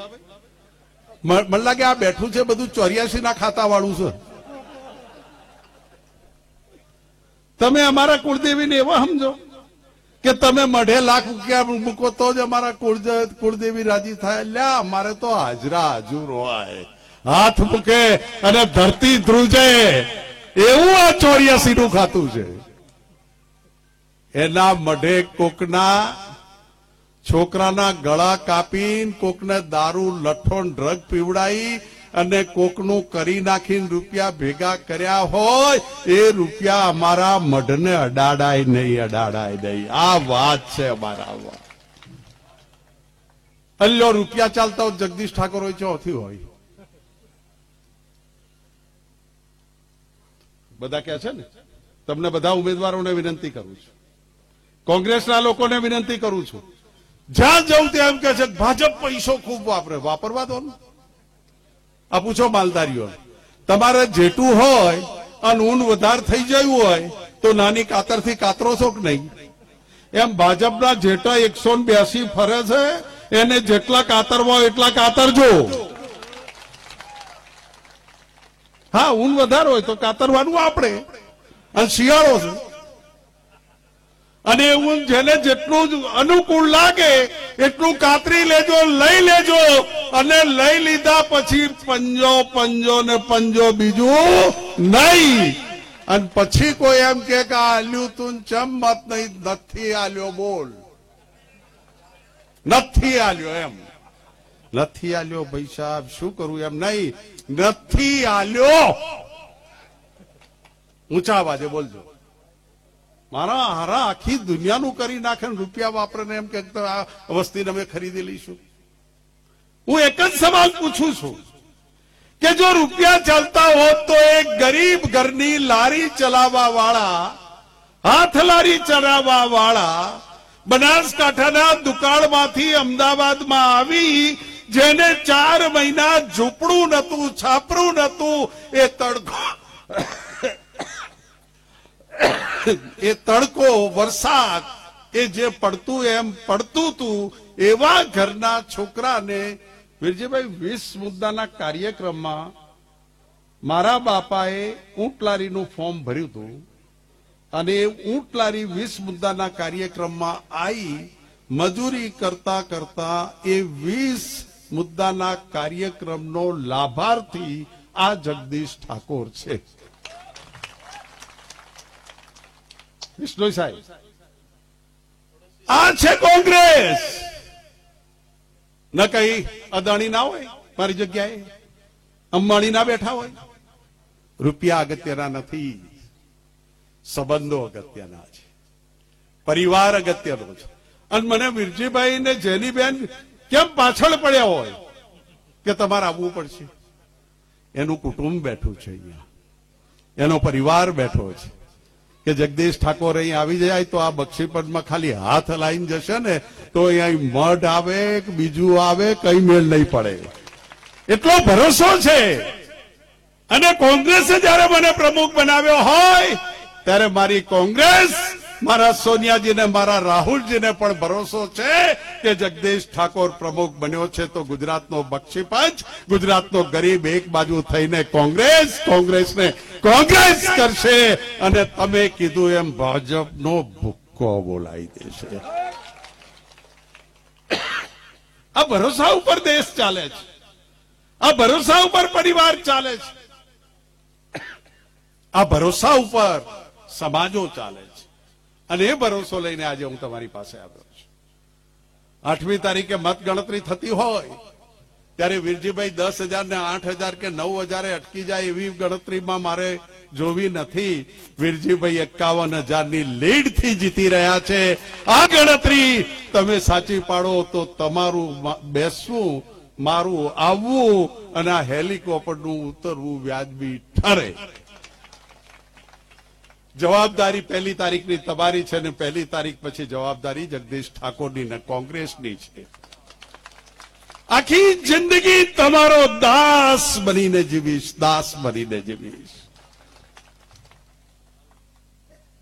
મને લાગે આ બેઠું છે બધું ચોર્યાસી ના ખાતા વાળું છે. તમે અમારા કુળદેવીને એવા સમજો કે તમે મઢે લાખ રૂપિયા મૂકો તો જ અમારા કુળ- કુળદેવી રાજી થાય. લ્યા, અમારે તો હાજરા હજુર રોવાય હાથ મૂકે અને ધરતી ધ્રુજે. એવું આ ચોર્યાસી નું ખાતું છે. એના મઢે કોકના છોકરાના ગળા કાપીને કોકને દારૂ, લઠ્ઠો ડ્રગ પીવડાઈ અને કોકનું કરી નાખીને રૂપિયા ભેગા કર્યા હોય, એ રૂપિયા અમારા મઢને અડાડાય નહીં અડાડાય નહીં. આ વાત છે અમારા વાત અલ્યો, રૂપિયા ચાલતા હોય જગદીશ ઠાકોર હોય, ચોથી હોય. બધા કે છે ને, તમને બધા ઉમેદવારોને વિનંતી કરું છું. કોંગ્રેસના લોકોને વિનંતી કરું છું. જ્યાં જવું ત્યાં એમ કે છે ભાજપ પૈસો ખૂબ વાપરે. વાપરવા દો ને. આ પૂછો માલધારીઓ તમારે જેટું હોય અને ઊન વધારે થઈ ગયું હોય, તો નાની કાતરથી કાતરો છો કે નહીં? એમ ભાજપના જેટા એકસો બ્યાસી ફરે છે, એને જેટલા કાતરવા એટલા કાતરજો હા, ઊન વધારે હોય તો કાતરવાનું આપણે અને શિયાળો છે. અને એવું જેને જેટલું અનુકૂળ લાગે, એટલું કાતરી લેજો, લઈ લેજો. અને લઈ લીધા પછી પંજો પંજો ને પંજો બીજું નહીં. અને પછી કોઈ એમ કે આલ્યું તું ચમ મત નહીં, નથી આલ્યો, બોલ. નથી આલ્યો એમ. નથી આલ્યો ભાઈ સાહેબ, શું કરું એમ નહીં. નથી આલ્યો. ઊંચા અવાજે બોલજો. મારા હારા આખી દુનિયાનું કરી નાખે રૂપિયા વાપરે ને એમ કે આ વસ્તીને અમે ખરીદી લઈશું. હું એક જ સવાલ પૂછું છું કે જો રૂપિયા ચાલતા હોત તો એક ગરીબ ઘરની લારી ચલાવવા વાળા, હાથ લારી ચલાવવા વાળા બનાસકાંઠાના દુકાળમાંથી અમદાવાદમાં આવી, જેને ચાર મહિના ઝૂંપડું નતું છાપરું નતું એ તડકો એ તડકો, વરસાદ, એ જે પડતું એમ પડતું તું, એવા ઘરના છોકરાને, વીરજીભાઈ, વીસ મુદ્દાના કાર્યક્રમમાં મારા બાપાએ ઊંટ લારીનું ફોર્મ ભર્યું હતું અને એ ઊંટ લારી વીસ મુદ્દાના કાર્યક્રમમાં આવી મજૂરી કરતા કરતા એ વીસ મુદ્દાના કાર્યક્રમનો લાભાર્થી આ જગદીશ ઠાકોર છે. વિષ્ણુ સાહેબ આ છે કોંગ્રેસ. ન કઈ અદાણી ના હોય, મારી જગ્યાએ. અંબાણી ના બેઠા હોય. રૂપિયા અગત્યના નથી. સંબંધો અગત્યના છે. પરિવાર અગત્યનો છે. અને મને વિરજીભાઈ ને જેની બેન કેમ પાછળ પડ્યા હોય કે તમારે આવવું પડશે? એનું કુટુંબ બેઠું છે અહીંયા. એનો પરિવાર બેઠો છે. કે જગદીશ ઠાકોર અહીં આવી જાય તો આ બક્ષીપદમાં ખાલી હાથ લાઈન જશે ને તો અહીં મઢ આવે બીજું આવે, કઈ મેળ નહીં પડે. એટલો ભરોસો છે. અને કોંગ્રેસે જયારે મને પ્રમુખ બનાવ્યો હોય, ત્યારે મારી કોંગ્રેસ મારા સોનિયાજીને, મારા રાહુલજીને પણ ભરોસો છે કે જગદીશ ઠાકોર પ્રમુખ બન્યો છે તો ગુજરાતનો બક્ષી પંચ ગુજરાતનો ગરીબ એક બાજુ થઈને કોંગ્રેસ, કોંગ્રેસને કોંગ્રેસ કરશે. અને તમે કીધું એમ ભાજપનો ભૂક્કો બોલાવી દેશે. આ ભરોસા ઉપર દેશ ચાલે છે. આ ભરોસા ઉપર પરિવાર ચાલે છે. આ ભરોસા ઉપર સમાજો ચાલે છે. અને એ ભરોસો લઈને આજે હું તમારી પાસે આવ્યો છું. આઠમી તારીખે મતગણતરી થતી હોય, ત્યારે વીરજીભાઈ દસ હજાર ને આઠ હજાર કે નવ હજારે અટકી જાય એવી ગણતરીમાં મારે જોવી નથી. વીરજીભાઈ એકાવન હજારની લીડથી જીતી રહ્યા છે. આ ગણતરી તમે સાચી પાડો તો તમારું બેસવું, મારું આવવું અને આ હેલિકોપ્ટરનું ઉતરવું વ્યાજબી ઠરે. જવાબદારી પહેલી તારીખની તમારી છે ને પહેલી તારીખ પછી જવાબદારી જગદીશ ઠાકોરની ને કોંગ્રેસની છે. આખી જિંદગી તમારો દાસ બનીને જીવીશ, દાસ બનીને જીવીશ.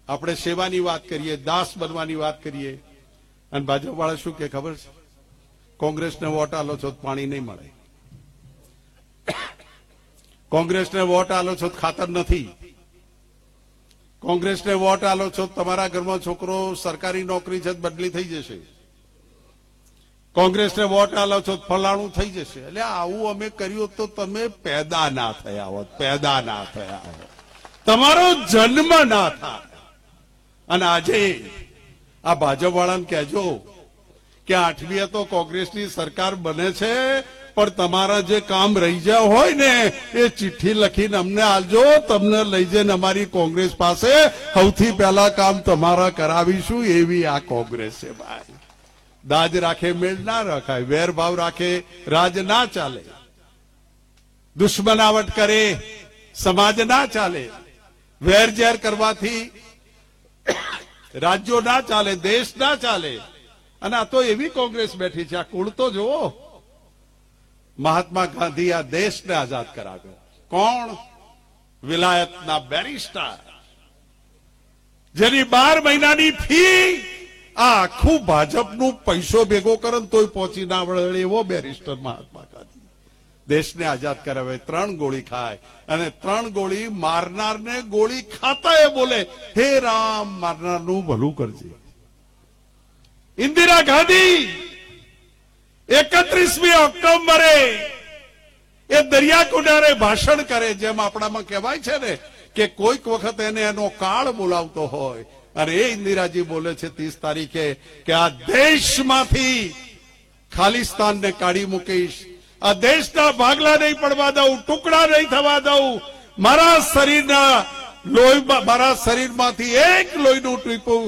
આપણે સેવાની વાત કરીએ, દાસ બનવાની વાત કરીએ. અને ભાજપવાળા શું કે ખબર છે? કોંગ્રેસને વોટ આલો છો પાણી નહીં મળે. કોંગ્રેસને વોટ આલો છો ખાતર નથી. કોંગ્રેસને વોટ આલો છો, તમારા ઘરમાં છોકરો સરકારી નોકરી છે, બદલી થઈ જશે. કોંગ્રેસને વોટ આલો છો, ફલાણું થઈ જશે. એટલે આવું અમે કર્યું તો તમે પેદા ના થયા હોત, પેદા ના થયા હોત. તમારો જન્મ ના થાય. અને આજે આ ભાજપ વાળાને કહેજો કે આઠમીએ તો કોંગ્રેસની સરકાર બને છે પણ તમારા જે કામ રહી ગયા હોય ને, એ ચિઠ્ઠી લખીને અમને આલજો તમને લઈ જઈને અમારી કોંગ્રેસ પાસે સૌથી પહેલા કામ તમારા કરાવીશું એવી આ કોંગ્રેસ છે ભાઈ. દાજ રાખે, મેળ ના રખાય, વેરભાવ રાખે, રાજ ના ચાલે. દુશ્મનાવટ કરે, સમાજ ના ચાલે. વેર ઝેર કરવાથી રાજ્યો ના ચાલે, દેશ ના ચાલે. અને આ તો એવી કોંગ્રેસ બેઠી છે. આ કુળ તો જુઓ. મહાત્મા ગાંધી આ દેશને આઝાદ કરાવ્યો. કોણ? વિલાયતના બેરિસ્ટર. જેની બાર મહિનાની ફી આ આખું ભાજપનું પૈસો ભેગો કરે તોય પહોંચી ના વળે એવો બેરિસ્ટર મહાત્મા ગાંધી. દેશને આઝાદ કરાવે, ત્રણ ગોળી ખાય અને ત્રણ ગોળી મારનારને ગોળી ખાતા એ બોલે. હે રામ, મારનારનું ભલું કરજે. ઇન્દિરા ગાંધી એકત્રીસમી ઓક્ટોબરે એ દરિયા કિનારે ભાષણ કરે જેમ આપણામાં કહેવાય છે ને કે કોઈક વખત એને એનો કાળ બોલાવતો હોય. અને એ ઇન્દિરાજી બોલે છે ત્રીસ તારીખે કે આ દેશમાંથી ખાલિસ્તાનને કાઢી મૂકીશ. આ દેશના ભાગલા નહીં પડવા દઉં, ટુકડા નહીં થવા દઉં. મારા શરીરના લોહીમાં મારા શરીરમાંથી એક લોહીનું ટીપું